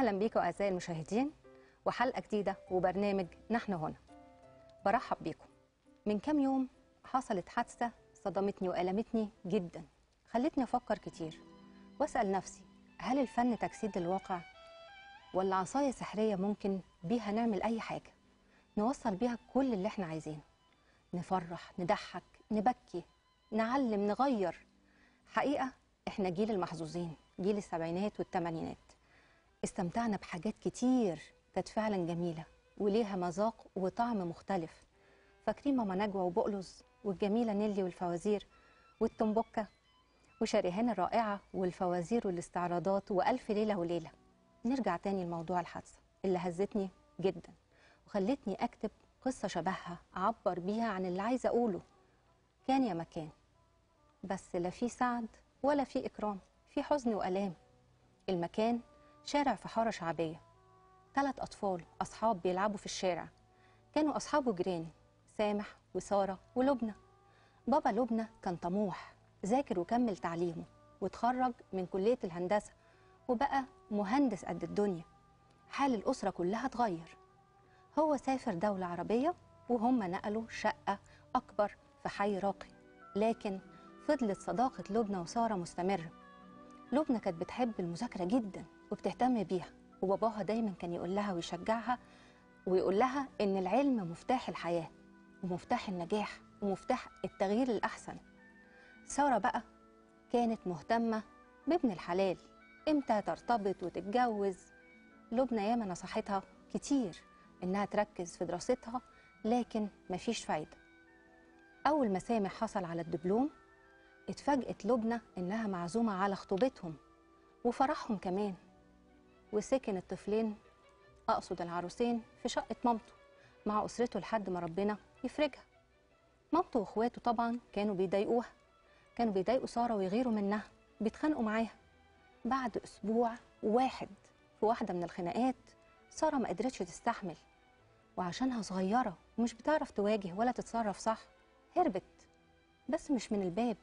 أهلا بيكم أعزائي المشاهدين وحلقة جديدة وبرنامج نحن هنا. برحب بيكم. من كام يوم حصلت حادثة صدمتني وألمتني جدا خلتني أفكر كتير وأسأل نفسي هل الفن تجسيد الواقع ولا عصاية سحرية ممكن بيها نعمل أي حاجة؟ نوصل بيها كل اللي إحنا عايزينه. نفرح نضحك نبكي نعلم نغير. حقيقة إحنا جيل المحظوظين جيل السبعينات والثمانينات استمتعنا بحاجات كتير كانت فعلا جميلة وليها مذاق وطعم مختلف. فاكرين ماما نجوى وبقلز والجميلة نيلي والفوازير والتنبكة وشريهان الرائعة والفوازير والاستعراضات وألف ليلة وليلة. نرجع تاني لموضوع الحادثة اللي هزتني جدا وخلتني أكتب قصة شبهها أعبر بيها عن اللي عايزة أقوله. كان يا مكان بس لا في سعد ولا في إكرام في حزن وألام. المكان شارع في حارة شعبية. ثلاث أطفال أصحاب بيلعبوا في الشارع. كانوا أصحابه جيران سامح وسارة ولبنى. بابا لبنى كان طموح ذاكر وكمل تعليمه وتخرج من كلية الهندسة وبقى مهندس قد الدنيا. حال الأسرة كلها اتغير. هو سافر دولة عربية وهم نقلوا شقة أكبر في حي راقي. لكن فضلت صداقة لبنى وسارة مستمرة. لبنى كانت بتحب المذاكرة جدا. وبتهتم بيها. وباباها دايما كان يقول لها ويشجعها ويقول لها إن العلم مفتاح الحياة ومفتاح النجاح ومفتاح التغيير الأحسن. سارة بقى كانت مهتمة بابن الحلال إمتى ترتبط وتتجوز؟ لبنى ياما نصحتها كتير إنها تركز في دراستها لكن مفيش فايدة. أول ما سامح حصل على الدبلوم اتفاجئت لبنى إنها معزومة على خطوبتهم وفرحهم كمان. وسكن الطفلين أقصد العروسين في شقة مامته مع أسرته لحد ما ربنا يفرجها. مامته وإخواته طبعا كانوا بيضايقوها كانوا بيضايقوا سارة ويغيروا منها بيتخانقوا معاها. بعد أسبوع واحد في واحدة من الخناقات سارة ما قدرتش تستحمل. وعشانها صغيرة ومش بتعرف تواجه ولا تتصرف صح هربت. بس مش من الباب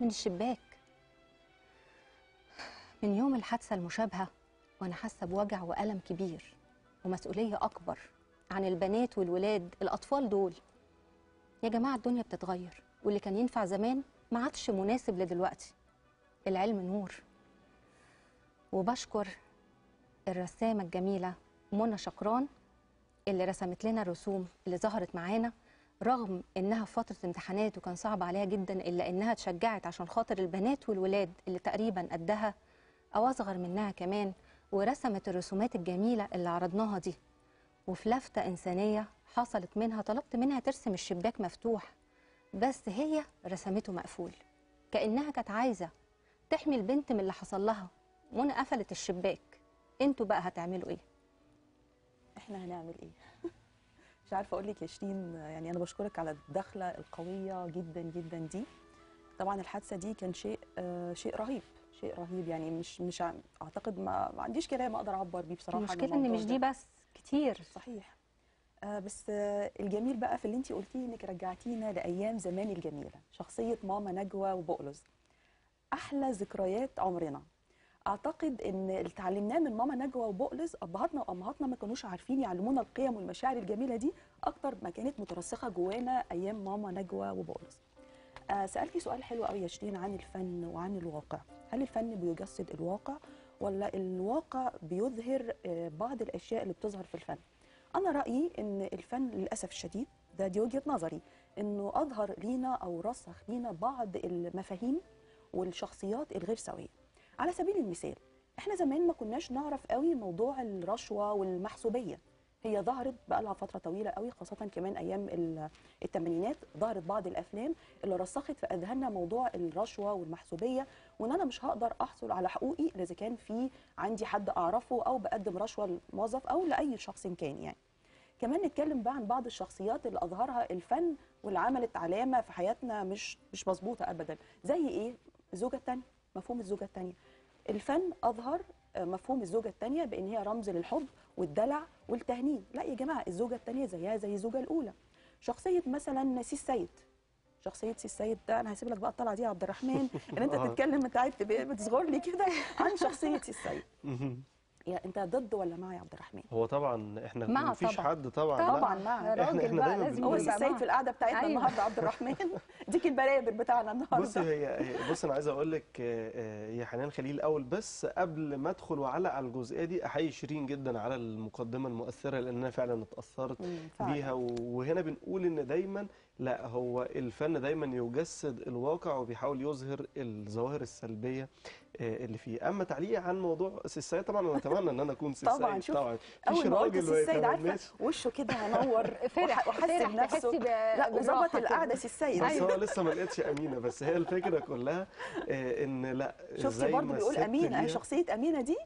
من الشباك. من يوم الحادثة المشابهة وأنا حاسة بوجع وألم كبير ومسؤولية أكبر عن البنات والولاد الأطفال دول. يا جماعة الدنيا بتتغير واللي كان ينفع زمان ما عادش مناسب لدلوقتي. العلم نور. وبشكر الرسامة الجميلة منى شكران اللي رسمت لنا الرسوم اللي ظهرت معانا رغم إنها في فترة امتحانات وكان صعب عليها جدا إلا إنها اتشجعت عشان خاطر البنات والولاد اللي تقريبا قدها أو أصغر منها كمان ورسمت الرسومات الجميلة اللي عرضناها دي. وفي لفته إنسانية حصلت منها طلبت منها ترسم الشباك مفتوح. بس هي رسمته مقفول. كأنها كانت عايزة تحمي البنت من اللي حصل لها. منى قفلت الشباك. أنتوا بقى هتعملوا إيه؟ إحنا هنعمل إيه؟ مش عارفة أقول لك يا شيرين يعني أنا بشكرك على الدخلة القوية جدا جدا دي. طبعا الحادثة دي كان شيء آه شيء رهيب. شيء رهيب يعني مش مش أعتقد ما, ما عنديش كلام أقدر أعبر بيه بصراحة المشكلة إن مش. دي بس كتير. صحيح. آه بس آه الجميل بقى في اللي انت قلتيه إنك رجعتينا لأيام زمان الجميلة شخصية ماما نجوى وبقلز أحلى ذكريات عمرنا. أعتقد إن اللي اتعلمناه من ماما نجوى وبقلز أبهاتنا وأمهاتنا ما كانوش عارفين يعلمونا القيم والمشاعر الجميلة دي أكتر ما كانت مترسخة جوانا أيام ماما نجوى وبقلز سألتي سؤال حلو قوي يا شيرين عن الفن وعن الواقع. هل الفن بيجسد الواقع ولا الواقع بيظهر آه بعض الأشياء اللي بتظهر في الفن؟ أنا رأيي إن الفن للأسف الشديد ده دي وجهة نظري إنه أظهر لينا أو رسخ لينا بعض المفاهيم والشخصيات الغير سوية. على سبيل المثال إحنا زمان ما كناش نعرف قوي موضوع الرشوة والمحسوبية. هي ظهرت بقى لها فترة طويلة قوي خاصة كمان أيام ال- الثمانينات ظهرت بعض الأفلام اللي رسخت في أذهاننا موضوع الرشوة والمحسوبية وإن أنا مش هقدر أحصل على حقوقي إلا إذا كان في عندي حد أعرفه أو بقدم رشوة لموظف أو لأي شخص كان يعني. كمان نتكلم بقى عن بعض الشخصيات اللي أظهرها الفن واللي عملت علامه في حياتنا مش مش مظبوطة ابدا. زي إيه؟ الزوجة الثانية مفهوم الزوجة الثانية الفن أظهر مفهوم الزوجة الثانية بإن هي رمز للحب والدلع والتهنيد لا يا جماعة الزوجة الثانية زيها زي الزوجة الأولى. شخصية مثلا سي السيد شخصية سي السيد ده أنا هسيب لك بقى الطلعة دي يا عبد الرحمن إن أنت آه. تتكلم أنت قاعد بتصغر لي كده عن شخصية سي السيد يا انت ضد ولا مع يا عبد الرحمن هو طبعا إحنا مع مفيش طبعا. حد طبعا لا. طبعا مع راجل إحنا بقى دايماً لازم هو السيد. في القعدة بتاعتنا أيوة. النهارده عبد الرحمن ديك البرابر بتاعنا النهارده بص هي بص أنا عايز أقول لك آه، يا حنان خليل الأول بس قبل ما أدخل واعلق على الجزئية دي أحيي شيرين جدا على المقدمة المؤثرة لأن أنا فعلا اتأثرت. بيها وهنا بنقول إن دايما لا هو الفن دايما يجسد الواقع وبيحاول يظهر الظواهر السلبية آه، اللي فيه أما تعليقي عن موضوع سي السيد طبعا أنا أتمنى إن أنا أكون سي طبعاً، السيد شوف، طبعا أول ما قلت السيد عارفة. وشه كده منور فرح وح- وحس فرح بنفسه لا وظبط. القعدة سي السيد بس. هو لسه ما لقيتش أمينة بس هي الفكرة كلها آه، إن لا شفتي برضه بيقول أمينة شخصية أمينة دي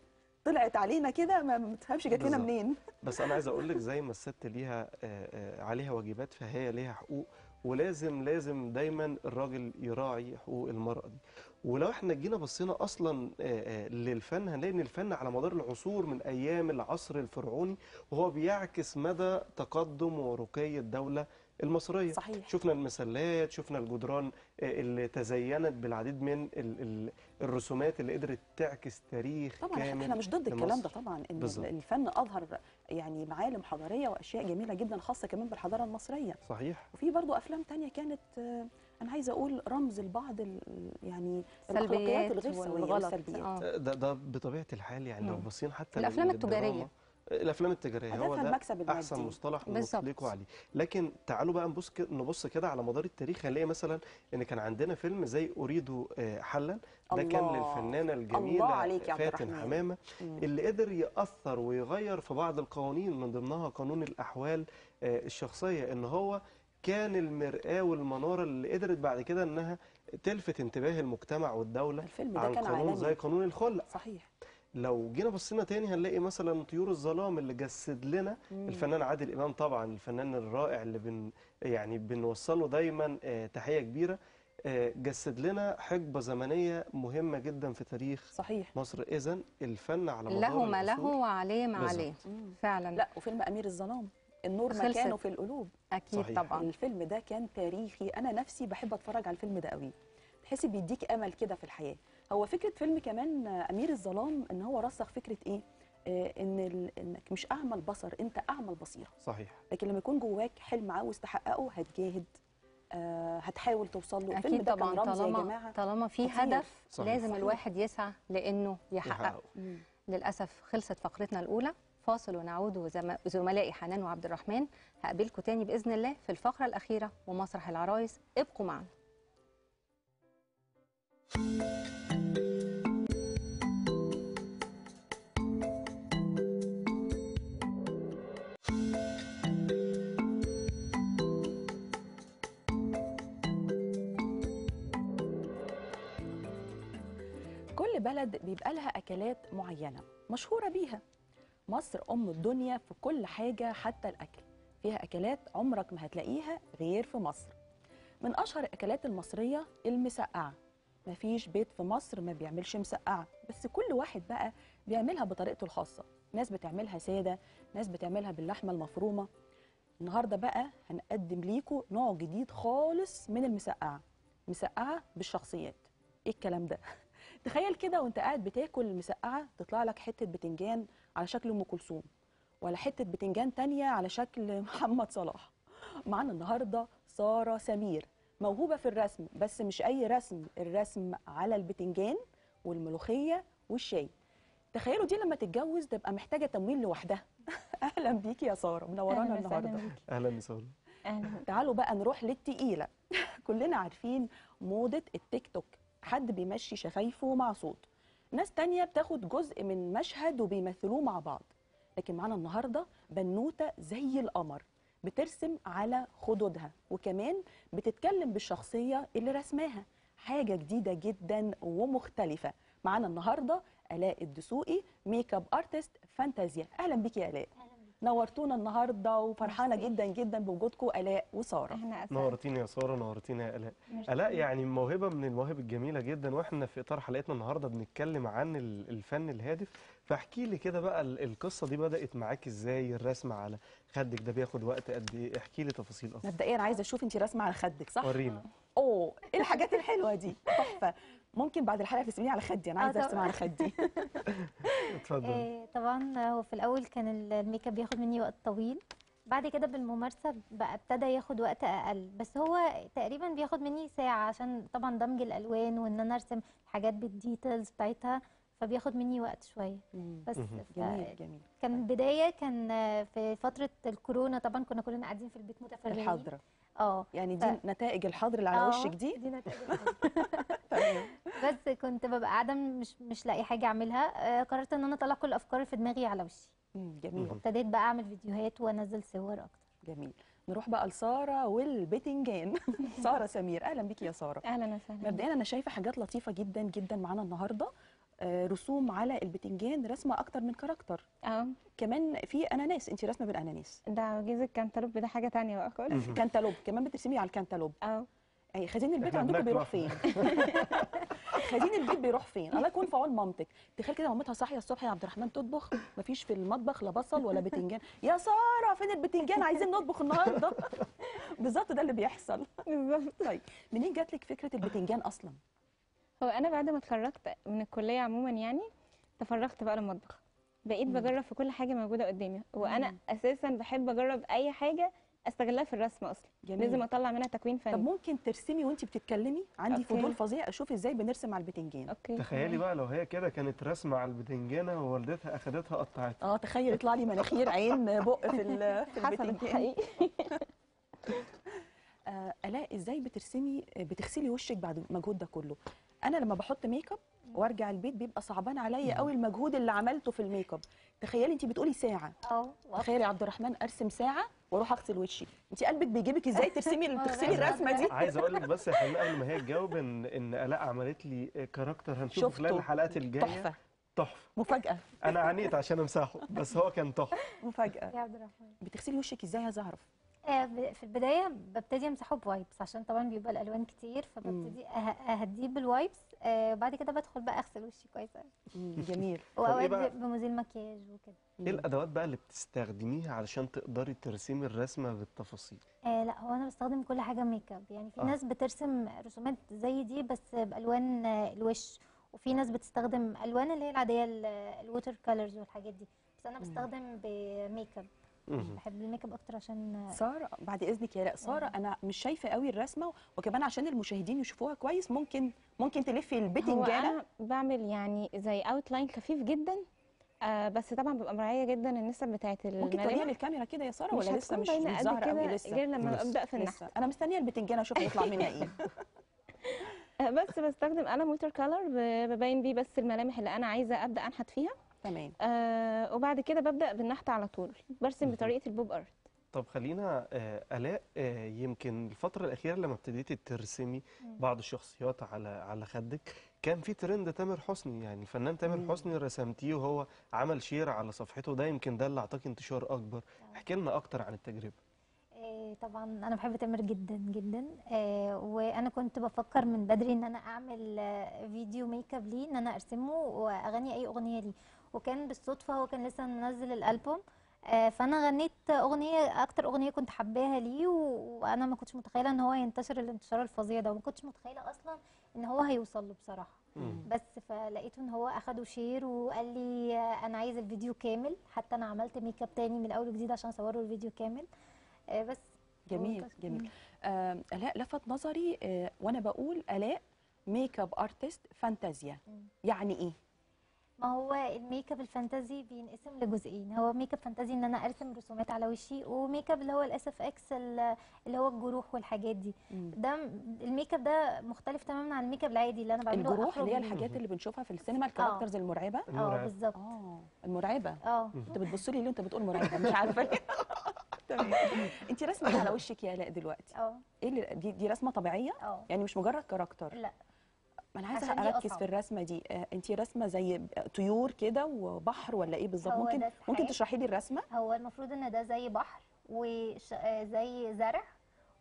طلعت علينا كده ما ما تفهمش جت لنا. منين بس أنا عايز أقول لك زي ما الست ليها آه، آه، عليها واجبات فهي ليها حقوق ولازم لازم دايما الراجل يراعي حقوق المرأة دي ولو إحنا جينا بصينا أصلا آه، للفن هنلاقي إن الفن على مدار العصور من أيام العصر الفرعوني وهو بيعكس مدى تقدم ورقي الدولة المصرية صحيح شفنا المسلات شفنا الجدران آه، اللي تزينت بالعديد من ال- ال- الرسومات اللي قدرت تعكس تاريخ طبعا كامل إحنا مش ضد الكلام ده. طبعا إن بالظبط. الفن أظهر يعني معالم حضارية وأشياء جميلة جدا خاصة كمان بالحضارة المصرية صحيح وفي برضو أفلام تانية كانت آه، أنا عايزة أقول رمز لبعض ال- يعني سلبيات الاخلاقيات الغير سويه والغلط والسلبيات آه. ده ده بطبيعة الحال يعني لو مم. بصين حتى التجارية. للدراما، الأفلام التجارية هو ده المكسب أحسن مصطلح. نطلقه عليه لكن تعالوا بقى نبص كده نبص كده على مدار التاريخ هنلاقي مثلا إن كان عندنا فيلم زي أريد آه، حلا ده كان. للفنانة الجميلة فاتن. حمامة. اللي قدر يأثر ويغير في بعض القوانين من ضمنها قانون الأحوال آه، الشخصية إن هو كان المرآة والمنارة اللي قدرت بعد كده إنها تلفت انتباه المجتمع والدولة الفيلم ده عن كان قانون زي عالمي قانون الخلع صحيح لو جينا بصينا تاني هنلاقي مثلا طيور الظلام اللي جسد لنا مم. الفنان عادل إمام طبعا الفنان الرائع اللي بن يعني بنوصله دايما آه، تحية كبيرة. آه، جسد لنا حقبة زمنية مهمة جدا في تاريخ صحيح. مصر. اذا الفن على مدار له ما له وعليه ما. عليه. فعلا. لا وفيلم أمير الظلام. النور خلصت. مكانه في القلوب. أكيد صحيح. طبعا. الفيلم ده كان تاريخي. أنا نفسي بحب أتفرج على الفيلم ده قوي تحسي بيديك أمل كده في الحياة. هو فكرة فيلم كمان أمير الظلام إن هو رسخ فكرة إيه؟ آه إن ال... إنك مش اعمى البصر أنت اعمى البصيره صحيح. لكن لما يكون جواك حلم عاوز تحققه هتجاهد آه هتحاول توصل له. أكيد طبعا يا طالما طالما في. هدف صحيح. لازم صحيح. الواحد يسعى لإنه يحققه. للأسف خلصت فقرتنا الأولى. فاصل ونعود وزم- وزملائي حنان وعبد الرحمن. هقابلكم تاني بإذن الله في الفقرة الأخيرة ومسرح العرايس. ابقوا معنا. كل بلد بيبقى لها أكلات معينة مشهورة بيها. مصر أم الدنيا في كل حاجة حتى الأكل. فيها أكلات عمرك ما هتلاقيها غير في مصر. من أشهر الأكلات المصرية المسقعة. مفيش بيت في مصر ما بيعملش مسقعة بس كل واحد بقى بيعملها بطريقته الخاصة. ناس بتعملها سادة ناس بتعملها باللحمة المفرومة. النهاردة بقى هنقدم ليكوا نوع جديد خالص من المسقعة. مسقعة بالشخصيات. إيه الكلام ده؟ تخيل كده وانت قاعد بتاكل مسقعة تطلع لك حتة بتنجان على شكل أم كلثوم ولا حتة بتنجان تانية على شكل محمد صلاح. معانا النهارده سارة سمير موهوبة في الرسم بس مش أي رسم الرسم على البتنجان والملوخية والشاي. تخيلوا دي لما تتجوز تبقى محتاجة تمويل لوحدها. أهلا بيكي يا سارة منورانا النهارده. أهلا وسهلا أهلاً. تعالوا بقى نروح للتقيلة. كلنا عارفين موضة التيك توك. حد بيمشي شفايفه مع صوت. ناس تانية بتاخد جزء من مشهد وبيمثلوه مع بعض. لكن معانا النهاردة بنوتة زي القمر بترسم على خدودها وكمان بتتكلم بالشخصية اللي رسماها. حاجة جديدة جدا ومختلفة. معانا النهاردة آلاء الدسوقي makeup artist فانتازيا. أهلا بيكي يا آلاء. نورتونا النهارده وفرحانة. جدا جدا بوجودكم ألاء وسارة. نورتيني يا سارة نورتيني يا ألاء. ألاء يعني موهبة من المواهب الجميلة جدا وإحنا في إطار حلقتنا النهارده بنتكلم عن ال- الفن الهادف. فاحكي لي كده بقى ال- القصة دي بدأت معاك إزاي؟ الرسم على خدك ده بياخد وقت قد إيه؟ احكي لي تفاصيل أكتر. مبدئيا عايزة أشوف انت راسمة على خدك صح؟ ورينا أوه إيه الحاجات الحلوة دي؟ تحفة. ممكن بعد الحلقة ترسميني على خدي أنا آه عايزة أرسم طبعاً. على خدي. اتفضلي آه، طبعا هو في الأول كان ال- الميك اب بياخد مني وقت طويل. بعد كده بالممارسة بقى ابتدى ياخد وقت أقل. بس هو تقريبا بياخد مني ساعة عشان طبعا دمج الألوان وإن أنا أرسم حاجات بال details بتاعتها فبياخد مني وقت شوية. بس جميل جميل. كان البدايه كان آه، في فترة الكورونا طبعا كنا كلنا قاعدين في البيت متفرغين. الحظر. آه يعني دي ف- نتائج الحظر اللي على آه، وشك دي؟ دي نتائج الحظر. بس كنت ببقى قاعدة مش مش لاقي حاجة أعملها. آه، قررت إن أنا أطلع كل الافكار اللي في دماغي على وشي. جميل. ابتديت بقى أعمل فيديوهات وأنزل صور أكتر. جميل. نروح بقى لسارة والبتنجان سارة سمير أهلا بيكي يا سارة. أهلا وسهلا. مبدئيا أنا شايفة حاجات لطيفة جدا جدا معانا النهارده. آه، رسوم على البتنجان رسمة أكتر من character. آه. كمان في أناناس. انت رسمه بالأناناس. ده جايز الكنتالوب ده حاجة تانية بقى خالص. كانتالوب. كمان بترسمي على الكانتالوب. آه. يعني خزين البيت عندكم بيروح. فين؟ خزين البيت بيروح فين؟ الله يكون في عون مامتك. تخيل كده مامتها صاحية الصبح يا عبد الرحمن تطبخ مفيش في المطبخ لا بصل ولا بتنجان. يا سارة فين البتنجان؟ عايزين نطبخ النهارده. بالظبط ده اللي بيحصل. طيب منين جات لك فكرة البتنجان أصلا؟ هو أنا بعد ما اتخرجت من الكلية عموما يعني تفرغت بقى للمطبخ. بقيت. بجرب في كل حاجة موجودة قدامي. وأنا. أساسا بحب أجرب أي حاجة أستغلها في الرسم أصلا. جميل. لازم أطلع منها تكوين طب فني. ممكن ترسمي وأنت بتتكلمي؟ عندي okay. فضول فظيع أشوف إزاي بنرسم على البتنجان. okay. تخيلي بقى لو هي كده كانت رسمة على البتنجانة ووالدتها أخدتها قطعتها. آه تخيل يطلع لي مناخير عين بق في في البتنجان. آه الاء إزاي بترسمي بتغسلي وشك بعد المجهود ده كله؟ أنا لما بحط make up وارجع البيت بيبقى صعبان عليا قوي المجهود اللي عملته في ال make up. تخيلي انت بتقولي ساعة. آه تخيلي يا عبد الرحمن ارسم ساعة وأروح اغسل وشي. انت قلبك بيجيبك إزاي ترسمي آه، تغسلي بس الرسمة دي؟ عايز أقول لك بس يا حنان قبل ما هي تجاوب ان إن ألاء عملت لي character هنشوفه. خلال الحلقات الجاية. تحفة. تحفة. مفاجأة. أنا عانيت عشان أمسحه بس هو كان تحفة. مفاجأة. يا عبد الرحمن. بتغسلي وشك إزاي عايزه اعرف آه، ب- في البداية ببتدي امسحه ب wipes عشان طبعا بيبقى الألوان كتير فببتدي أه- أهديه بال wipes آه، بعد كده بدخل بقى أغسل وشي كويس قوي جميل. واوقات؟ ب- بمزيل مكياج وكده. إيه الأدوات بقى اللي بتستخدميها علشان تقدري ترسمي الرسمة بالتفاصيل؟ آه لا هو أنا بستخدم كل حاجة make up يعني في آه. ناس بترسم رسومات زي دي بس بألوان آه، الوش وفي ناس بتستخدم ألوان اللي هي العادية ال water colors والحاجات دي. بس أنا بستخدم ب make up. بحب ال make up أكتر عشان سارة بعد إذنك يا لا سارة أنا مش شايفة قوي الرسمة وكمان عشان المشاهدين يشوفوها كويس ممكن ممكن تلفي البتنجانه أنا بعمل يعني زي outline خفيف جدا آه بس طبعا ببقى مراعية جدا النسب بتاعت ممكن توريها الملامح للكاميرا كده يا سارة ولا لسه مش ظاهرة قوي لسه؟ غير لما. أبدأ في النحت. أنا مستنية البتنجانه أشوف هيطلع منها إيه. آه، بس بستخدم قلم water color ببين بيه بس الملامح اللي أنا عايزة أبدأ أنحت فيها. تمام. آه وبعد كده ببدأ بالنحت على طول. برسم. بطريقة ال pop art. طب خلينا آه، ألاء آه، يمكن الفترة الأخيرة لما ابتديتي ترسمي بعض الشخصيات على على خدك كان في ترند تامر حسني. يعني الفنان تامر مم. حسني رسمتيه وهو عمل share على صفحته. ده يمكن ده اللي أعطاك انتشار أكبر. احكي لنا أكتر عن التجربة. آه، طبعا أنا بحب تامر جدا جدا. آه، وأنا كنت بفكر من بدري إن أنا أعمل آه، فيديو make up ليه إن أنا أرسمه وأغني أي أغنية ليه. وكان بالصدفة هو كان لسه منزل الألبوم. آه، فأنا غنيت أغنية أكتر أغنية كنت حباها ليه وأنا ما كنتش متخيلة إن هو ينتشر الانتشار الفظيع ده وما كنتش متخيلة أصلا إن هو هيوصل له بصراحة. مم. بس فلقيته إن هو أخده share وقال لي آه، أنا عايز الفيديو كامل. حتى أنا عملت make up تاني من اول وجديد عشان أصوره الفيديو كامل. آه، بس. جميل. جميل. آه ألاء لفت نظري آه وأنا بقول ألاء make up artist فانتازيا. مم. يعني إيه؟ ما هو ال make up الفانتازي بينقسم لجزئين. هو make up فانتازي إن أنا أرسم رسومات على وشي و make up اللي هو ال SFX اللي هو الجروح والحاجات دي. مم. ده ال make up ده مختلف تماما عن ال make up العادي اللي أنا بعمله الجروح اللي هي الحاجات اللي بنشوفها في السينما ال characters المرعبة؟ آه. بالظبط. آه المرعبة. آه. أنت بتبص لي ليه انت بتقول مرعبة؟ مش عارفة ليه. أنت رسمه على وشك يا آلاء دلوقتي. آه. إيه اللي دي, دي رسمة طبيعية؟ آه. يعني مش مجرد character. لا. ما أنا عايزة أركز أصعب. في الرسمة دي. آه انت رسمة زي طيور كده وبحر ولا إيه بالظبط؟ هو ممكن ده ممكن. تشرحي لي الرسمة؟ هو المفروض إن ده زي بحر وزي زرع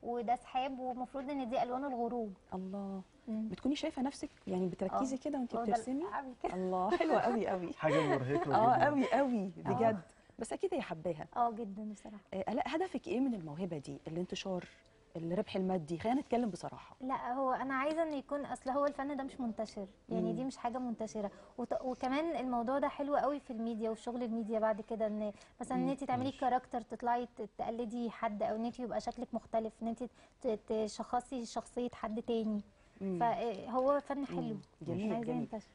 وده سحاب ومفروض إن دي ألوان الغروب. الله. مم. بتكوني شايفة نفسك يعني بتركزي كده وانت بترسمي. الله حلوة قوي قوي حاجة مرهقة آه قوي قوي بجد. بس أكيد هي حباها. آه جدا بصراحة. آه، الاء هدفك إيه من الموهبة دي؟ الانتشار. الربح المادي. خلينا نتكلم بصراحة. لا هو أنا عايزة إن يكون أصل هو الفن ده مش منتشر. يعني مم. دي مش حاجة منتشرة. وت... وكمان الموضوع ده حلو قوي في الميديا وشغل الميديا بعد كده إن مثلا إن. انت تعملي character تطلعي تقلدي حد أو إن انت يبقى شكلك مختلف إن انت ت- تشخصي شخصية حد تاني. مم. فهو فن حلو. مم. جميل جميل. ينتشر.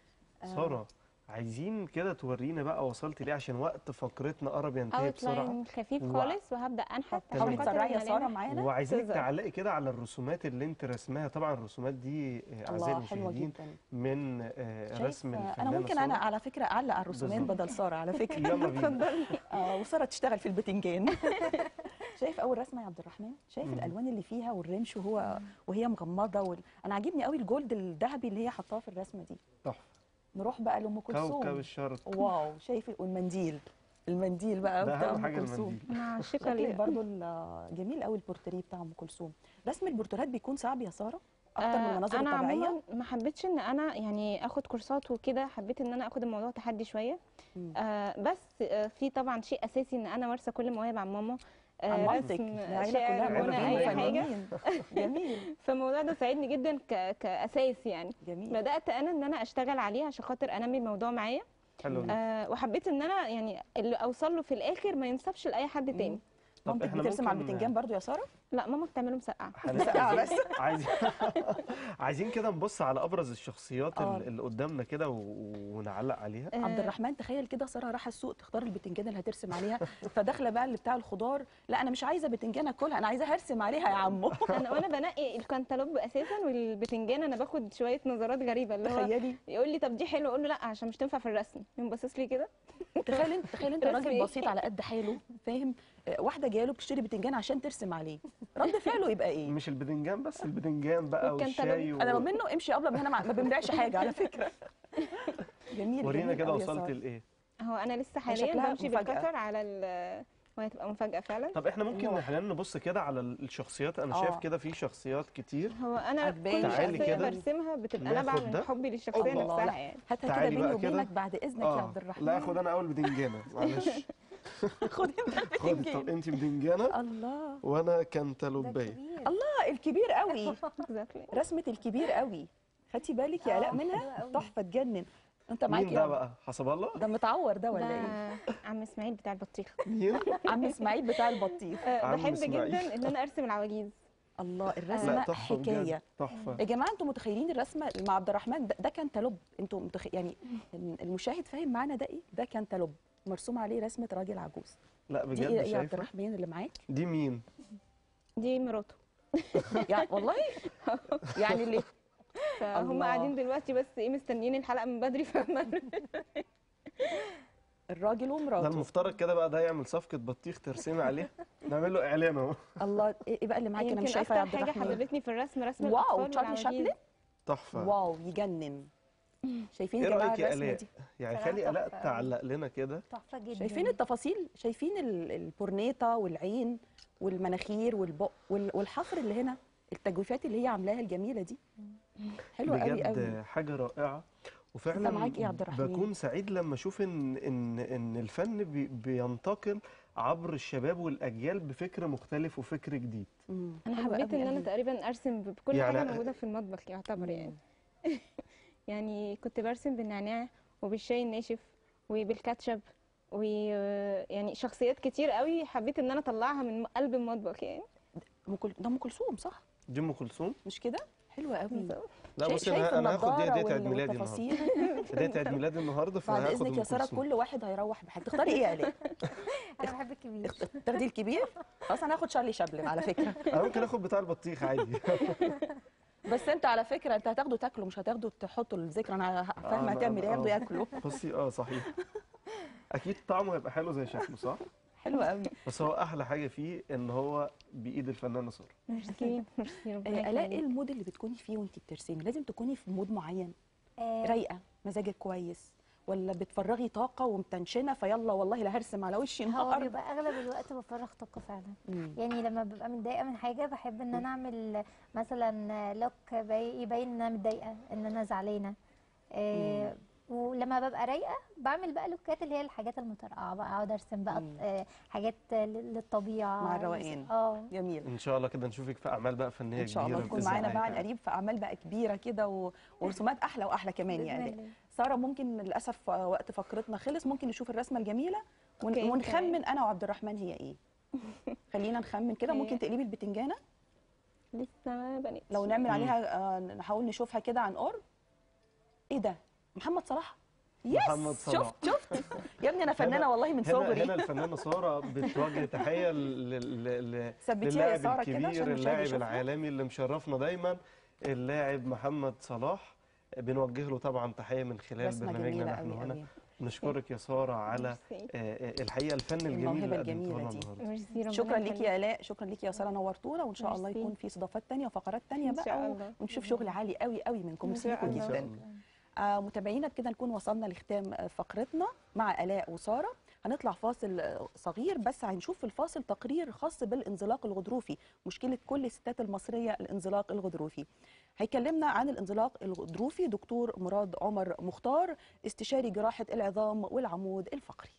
سارة عايزين كده تورينا بقى وصلت ليه عشان وقت فقرتنا قرب ينتهي out بسرعة. line خفيف و- خالص وهبدأ أنحت. عشان خاطر تسرعي يا سارة. معانا. وعايزينك. تعلقي كده على الرسومات اللي انت رسمها طبعا الرسومات دي أعزائي المشاهدين جدا. من آه، رسم أنا الفنانه ممكن أنا. على فكرة أعلق على الرسومات. بدل سارة على فكرة. يلا بينا. آه وسارة تشتغل في البتنجان. شايف أول رسمة يا عبد الرحمن؟ شايف مم. الألوان اللي فيها والرمش وهو وهي مغمضة وال... أنا عاجبني قوي ال gold الذهبي اللي هي حطاه في الرسمة دي. تحفة. نروح بقى لأم كوكب كلثوم. الشرق. wow شايف والمنديل المنديل بقى ده بتاع أم كلثوم. ليها برضو ال- جميل قوي البورتريه بتاع أم كلثوم. رسم البورتريهات بيكون صعب يا سارة؟ أكتر من آه، المناظر أنا الطبيعيه عموما ما حبيتش إن أنا يعني آخد كورسات وكده حبيت إن أنا آخد الموضوع تحدي شوية. آه بس آه في طبعا شيء أساسي إن أنا وارثة كل المواهب عن ماما. آه رسم العيله كلها عيلة أي حاجة. جميل. فالموضوع ده ساعدني جدا ك... كأساس يعني. جميل. بدأت أنا إن أنا أشتغل عليه عشان خاطر أنمي الموضوع معايا. حلو. آه وحبيت إن أنا يعني اللي أوصل له في الآخر ما ينسبش لأي حد. تاني. مامتك إحنا بترسم على ممكن- البتنجان برضو يا سارة؟ لا ماما بتعمله مسقعة. مسقعة بس. عايزين عايزين كده نبص على أبرز الشخصيات آه. اللي قدامنا كده و- ونعلق عليها. عبد الرحمن تخيل كده سارة رايحة السوق تختار البتنجان اللي هترسم عليها فداخلة بقى اللي بتاع الخضار لا أنا مش عايزة بتنجان آكلها أنا عايزة هرسم عليها يا عمو. أنا وأنا بنقي الكنتالوب أساسا والبتنجان أنا باخد شوية نظرات غريبة اللي هو تخيلي. يقول لي طب دي حلوة أقول له لا عشان مش تنفع في الرسم. يقوم باصص لي كده. تخيل انت تخيل أنت راجل؟ بسيط على قد حاله فاهم؟ آه، واحدة جاية له بتشتري بتنجان عشان ترسم عليه رد فعله يبقى إيه مش البدنجان بس البدنجان بقى. والشاي و... أنا منه امشي قبل ما هنا ما بنبيعش حاجة على فكرة جميل ورينا كده وصلت. لإيه هو أنا لسه حاليا بمشي. بالكسر على ال وهي تبقى مفاجأة فعلا طب إحنا ممكن. إحنا نبص كده على الشخصيات أنا آه. شايف كده في شخصيات كتير هو أنا. كل شخصية كده برسمها بتبقى نابعه من. حبي للشخصية نفسها. يعني هاتها كده بيني وبينك. بعد إذنك يا عبد الرحمن لا آخد أنا أول بدنجانه معلش خد انت خد طب البتنجان انت بدنجانه الله. وأنا كنتالوبيه الله الكبير قوي. رسمة الكبير قوي. خدتي بالك يا الاء آه، منها. تحفة تجنن. انت معاك مين ده بقى؟ حسب الله؟ ده متعور ده ولا إيه؟ عم اسماعيل بتاع البطيخ. مين؟ عم اسماعيل بتاع البطيخ. آه، بحب. جدا إن أنا أرسم العواجيز. الله الرسمة حكاية. تحفة. يا جماعة أنتوا متخيلين الرسمة مع عبد الرحمن؟ ده, ده كانتالوب. أنتوا متخ... يعني المشاهد فاهم معانا ده إيه؟ ده كانتالوب. مرسوم عليه رسمة راجل عجوز. لا دي بجد إيه؟ يا عبد الرحمن اللي معاك؟ دي مين؟ دي مراته. يعني والله؟ يعني اللي فهم. قاعدين دلوقتي بس إيه مستنيين الحلقة من بدري فاهمة؟ الراجل ده ومراته المفترض كده بقى ده يعمل صفقة بطيخ ترسمي عليه. نعمل له إعلان أهو. الله إيه بقى اللي معاك؟ أنا مش شايفة يا عبد حاجة الرحمن. حببتني في الرسم رسم واو تشارلي شابلن؟ تحفة. واو يجنن. شايفين إيه يا جماعة رأيك يا الرسمة آلاء؟ دي؟ يعني صراحة خلي آلاء. تعلق لنا كده. تحفة جدا. شايفين التفاصيل؟ شايفين ال- البورنيطه والعين والمناخير والبق وال- والحفر اللي هنا التجويفات اللي هي عاملاها الجميلة دي؟ حلوة قوي قوي. بجد حاجة رائعة. وفعلا معاك إيه يا عبد الرحمن؟ بكون سعيد لما أشوف ان ان إن الفن بي بينتقل عبر الشباب والأجيال بفكر مختلف وفكر جديد. مم، أنا حبيت إن أنا قوي. تقريبا أرسم بكل يعني- حاجة موجودة في المطبخ يعتبر يعني. يعني كنت برسم بالنعناع وبالشاي الناشف وبالكاتشب ويعني شخصيات كتير قوي حبيت إن أنا أطلعها من قلب المطبخ يعني. ده أم كلثوم صح؟ دي أم كلثوم. مش كده؟ حلوة قوي. لا بصي أنا أنا هاخد دي هديه عيد ميلادي النهارده. هديه عيد ميلادي النهارده بعد فهاخد إذنك ام يا سارة كل واحد هيروح بحاجة. تختاري إيه يا الاء أنا بحب الكبير. تاخدي الكبير خلاص أنا هاخد شارلي شابلن على فكرة. أنا ممكن آخد بتاع البطيخ عادي. بس انت على فكرة انت هتاخده تاكله مش هتاخده تحطه للذكرى أنا ه- فاهمة آه، هتعمل إيه آه. هاخده ياكله. بصي آه صحيح. أكيد طعمه هيبقى حلو زي شكله صح؟ حلو قوي. بس هو أحلى حاجة فيه إن هو بإيد الفنانة سارة. merci. merci ربنا آه، الاء إيه. ال mood اللي بتكوني فيه وانت بترسمي. لازم تكوني في mood معين. آه، رايقة. مزاجك كويس. ولا بتفرغي طاقة ومتنشنة فيلا والله لا هرسم على وشي هو النهارده بيبقى أغلب الوقت بفرغ طاقة فعلا. مم. يعني لما ببقى متضايقة من حاجة بحب إن أنا أعمل مثلا look بي- يبين إن أنا متضايقة إن أنا زعلانة. آه، ولما ببقى رايقة بعمل بقى لوكات اللي هي الحاجات المترقعة بقى أقعد أرسم بقى مم. آه، حاجات لل- للطبيعة مع الروقان. آه جميل إن شاء الله كده نشوفك في أعمال بقى فنية إن شاء الله كبيرة تكون معانا بقى. قريب في أعمال بقى كبيرة كده و... ورسومات أحلى وأحلى كمان يعني. سارة ممكن للأسف وقت فقرتنا خلص ممكن نشوف الرسمة الجميلة ونخمن. أنا وعبد الرحمن هي إيه خلينا نخمن كده. ممكن تقلبي البتنجانة لسه ما بنتش لو نعمل عليها آه، نحاول نشوفها كده عن قرب إيه ده محمد صلاح يس محمد صلاح. شفت شفت يا ابني أنا فنانة والله من صغري هنا الفنانة سارة بتوجه تحية للاعب الكبير اللاعب. العالمي اللي مشرفنا دايما اللاعب محمد صلاح بنوجه له طبعا تحية من خلال برنامجنا نحن هنا نشكرك يا سارة على. آه، آه، الحقيقة الفن الجميل اللي قدمته الجميلة لنا شكرا ليكي. يا آلاء شكرا ليكي يا سارة نورتونا وإن شاء الله. يكون في استضافات تانية وفقرات تانية إن بقى شاء و- الله. ونشوف شغل عالي قوي قوي منكم ميرسي الله. جدا متابعينا بكده نكون وصلنا لختام آه، فقرتنا مع آلاء وسارة. هنطلع فاصل آه، صغير بس هنشوف في الفاصل تقرير خاص بالانزلاق الغضروفي مشكلة كل الستات المصرية الانزلاق الغضروفي. هيكلمنا عن الانزلاق الغضروفي دكتور مراد عمر مختار استشاري جراحة العظام والعمود الفقري.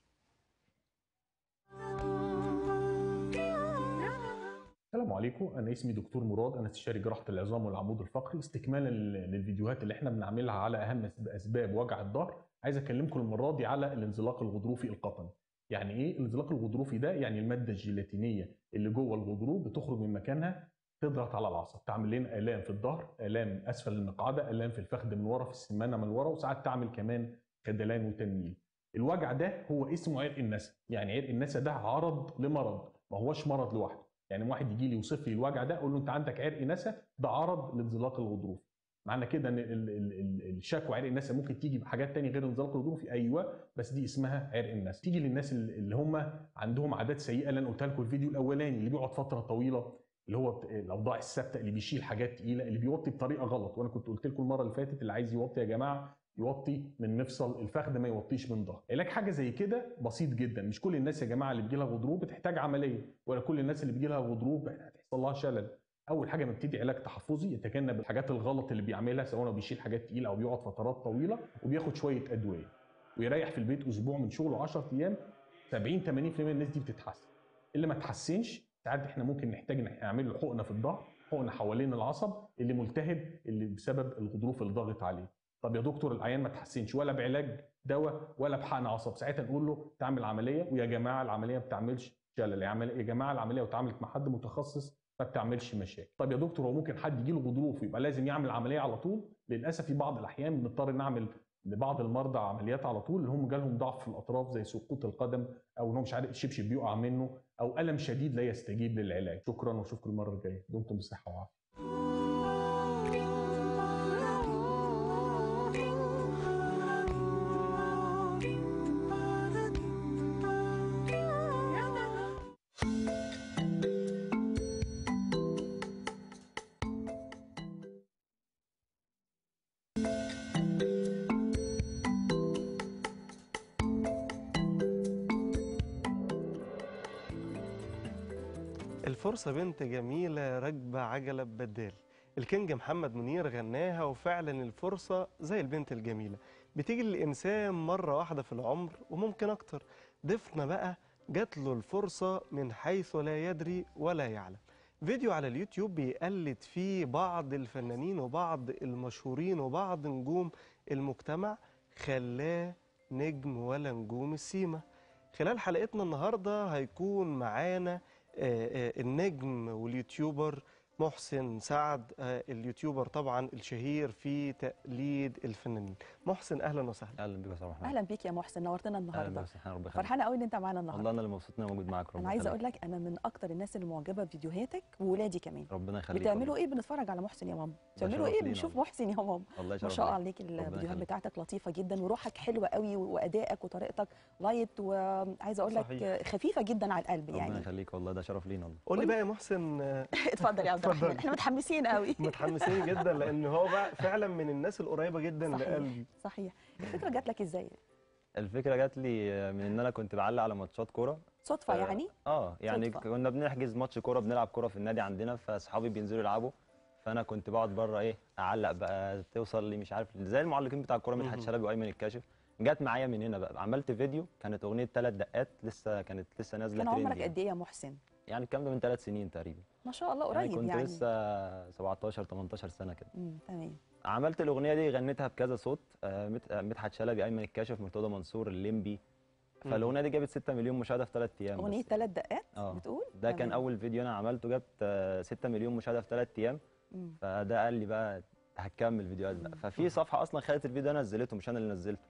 السلام عليكم. أنا اسمي دكتور مراد. أنا استشاري جراحة العظام والعمود الفقري. استكمالا لل- للفيديوهات اللي إحنا بنعملها على أهم أسباب وجع الظهر. عايز أكلمكم المرة دي على الانزلاق الغضروفي القطني. يعني إيه الانزلاق الغضروفي ده؟ يعني المادة الجيلاتينية اللي جوه الغضروف بتخرج من مكانها تضغط على العصب تعمل لنا آلام في الظهر آلام أسفل المقعدة آلام في الفخذ من ورا في السمانة من ورا وساعات تعمل كمان خدلان وتنميل. الوجع ده هو اسمه عرق النسا. يعني عرق النسا ده عرض لمرض ما هوش مرض لوحده. يعني واحد يجي لي يوصف لي الوجع ده أقول له أنت عندك عرق نسا ده عرض لانزلاق الغضروف. معنى كده إن ال- ال- ال- الشكوى عرق النسا ممكن تيجي بحاجات تانية غير انزلاق الغضروفي أيوه بس دي اسمها عرق النسا. تيجي للناس ال- اللي هم عندهم عادات سيئة اللي أنا قلتها لكم الفيديو الأولاني اللي بيقعد فترة طويلة اللي هو الأوضاع الثابتة اللي بيشيل حاجات تقيلة اللي بيوطي بطريقة غلط. وأنا كنت قلت لكم المرة اللي فاتت اللي عايز يوطي يا جماعة يوطي من مفصل الفخذ ما يوطيش من ظهر. علاج حاجة زي كده بسيط جدا. مش كل الناس يا جماعة اللي بيجي لها غضروف بتحتاج عملية ولا كل الناس اللي بيجي لها غضروف هتحصل لها شلل. أول حاجة بنبتدي علاج تحفظي يتجنب الحاجات الغلط اللي بيعملها سواء بيشيل حاجات تقيلة أو بيقعد فترات طويلة وبياخد شوية أدوية. ويريح في البيت أسبوع من شغله 10 أيام 70 80% من الناس دي بتتحسن. اللي ما تحسنش ساعات إحنا ممكن نحتاج نعمل له حقنة في الظهر حقنة حوالين العصب اللي ملتهب اللي بسبب الغضروف اللي ضاغط عليه. طب يا دكتور العيان ما تحسنش ولا بعلاج دواء ولا بحقن عصب ساعتها نقول له تعمل عملية ويا جماعة العملية ما بتعملش شلل يا جماعة العملية واتعملت مع حد متخصص ما بتعملش مشاكل. طب يا دكتور هو ممكن حد يجي له غضروف ويبقى لازم يعمل عملية على طول؟ للأسف في بعض الأحيان بنضطر نعمل لبعض المرضى عمليات على طول اللي هم جالهم ضعف في الأطراف زي سقوط القدم أو ان هو مش عارف الشبشب بيقع منه أو ألم شديد لا يستجيب للعلاج. شكرا واشوفكم المرة الجاية. دمتم بصحة وعافية. الفرصة بنت جميلة راكبة عجلة ببدال الكينج محمد منير غناها وفعلا الفرصة زي البنت الجميلة. بتيجي للإنسان مرة واحدة في العمر وممكن أكتر. ضيفنا بقى جات له الفرصة من حيث لا يدري ولا يعلم. فيديو على اليوتيوب بيقلد فيه بعض الفنانين وبعض المشهورين وبعض نجوم المجتمع. خلاه نجم ولا نجوم السيما. خلال حلقتنا النهاردة هيكون معانا النجم واليوتيوبر محسن سعد آه، اليوتيوبر طبعا الشهير في تقليد الفنانين. محسن أهلا وسهلا. أهلا بيك يا محمد أهلا بيك يا محسن نورتنا النهارده. ربنا فرحانة قوي إن أنت معانا والله النهارده أنا اللي مبسوط إن أنا موجود معاك أنا ربنا عايزة أقول. لك أنا من أكتر الناس اللي معجبه بفيديوهاتك وولادي كمان. ربنا يخليك بتعملوا والله. إيه؟ بنتفرج على محسن يا ماما. بتعملوا إيه؟ بنشوف والله. محسن يا ماما. والله ما شاء الله. عليك الفيديوهات. بتاعتك لطيفة جدا وروحك حلوة قوي وأدائك وطريقتك. light وعايزه أقول لك. خفيفة جدا على القلب ربنا يعني. يخليك والله ده شرف لينا والله. قول لي بقى يا محسن آه، اتفضل يا عبد اتفضل. إحنا متحمسين قوي متحمسين جدا لأن هو بقى فعلا من الناس القريبة جدا صحيح. لقلبي صحيح الفكرة جات لك إزاي الفكرة جات لي من إن أنا كنت بعلق على ماتشات كورة صدفة آه، يعني آه يعني صدفة. كنا بنحجز ماتش كورة بنلعب كورة في النادي عندنا فأصحابي بينزلوا يلعبوا فأنا كنت بقعد بره إيه أعلق بقى توصل لي مش عارف زي المعلقين بتاع الكورة مدحت. شلبي وأيمن الكاشف جت معايا من هنا بقى عملت فيديو كانت أغنية ثلاث دقات لسه كانت لسه نازلة كان عمرك. قد إيه يا محسن يعني الكلام ده من ثلاث سنين تقريبا. ما شاء الله يعني قريب كنت يعني, لسه 17 18 سنة كده. تمام. عملت الأغنية دي غنيتها بكذا صوت آه، آه، مدحت شلبي أيمن الكاشف مرتضى منصور الليمبي. فالأغنية دي جابت 6 مليون مشاهدة في ثلاث أيام أغنية بس. ثلاث دقات آه. بتقول؟ ده كان. أول فيديو أنا عملته جابت آه، 6 مليون مشاهدة في ثلاث أيام. مم. فده قال لي بقى هتكمل فيديوهات بقى. ففي صفحة أصلا خدت الفيديو ده نزلته مش أنا اللي نزلته.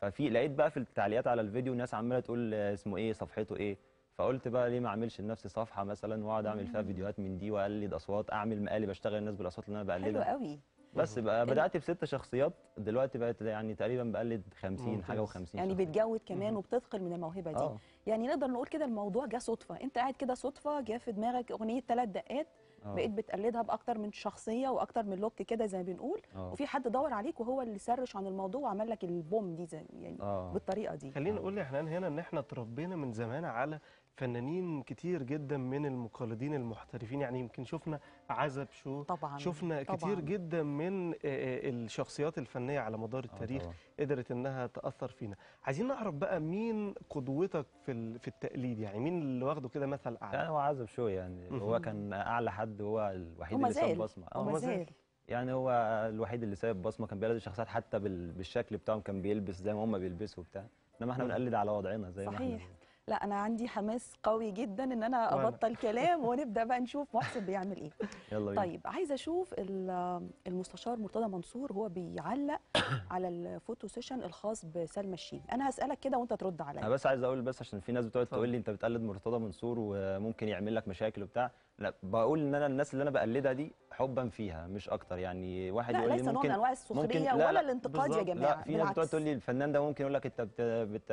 ففي لقيت بقى في التعليقات على الفيديو ناس عمالة تقول آه، اسمه إيه صفحته إيه. فقلت بقى ليه ما اعملش لنفسي صفحة مثلا واقعد اعمل فيها فيديوهات من دي واقلد اصوات اعمل مقالب اشتغل الناس بالاصوات اللي أنا حلو بقلدها قوي. بس بقى بدأت بست شخصيات دلوقتي بقت يعني تقريبا بقلد 50 حاجة ممتاز. و50 يعني بتجود كمان. وبتثقل من الموهبة دي. آه. يعني نقدر نقول كده الموضوع جه صدفة. انت قاعد كده صدفة جه في دماغك أغنية ثلاث دقات آه، بقيت بتقلدها بأكتر من شخصية وأكتر من لوك كده زي ما بنقول آه. وفي حد دور عليك وهو اللي سرش عن الموضوع وعمل لك البوم دي زي يعني آه. بالطريقة دي. خلينا نقول يا حنان هنا إن إحنا اتربينا من زمان على فنانين كتير جدا من المقلدين المحترفين يعني يمكن شفنا عزب شو طبعا شفنا طبعاً. كتير جدا من آه، آه، الشخصيات الفنية على مدار آه التاريخ طبعاً. قدرت إنها تأثر فينا عايزين نعرف بقى مين قدوتك في ال- في التقليد يعني مين اللي واخده كده مثل يعني اعلى هو عزب شو يعني هو. كان أعلى حد هو الوحيد اللي ساب بصمة آه وما ما زال. زال يعني هو الوحيد اللي سايب بصمة كان بيقلد الشخصيات حتى بال- بالشكل بتاعهم كان بيلبس زي ما هم بيلبسوا وبتاع إنما إحنا. بنقلد على وضعنا زي ما إحنا صحيح. لا أنا عندي حماس قوي جدا إن أنا. أبطل كلام ونبدأ بقى نشوف محسن بيعمل إيه. يلا بينا. طيب عايزه أشوف ال- المستشار مرتضى منصور هو بيعلق على ال photo session الخاص بسلمى الشيمي أنا هسألك كده وأنت ترد أنا عليا بس عايز أقول بس عشان في ناس بتقعد. تقول لي أنت بتقلد مرتضى منصور وممكن يعمل لك مشاكل وبتاع. لا بقول إن أنا الناس اللي أنا بقلدها دي حبا فيها مش أكتر يعني واحد يقول لي ليس نوع من ممكن انواع ممكن السخريه لا ولا لا الانتقاد يا. جماعة لا في ناس بتقعد تقول لي الفنان ده ممكن يقول لك أنت بت... بت...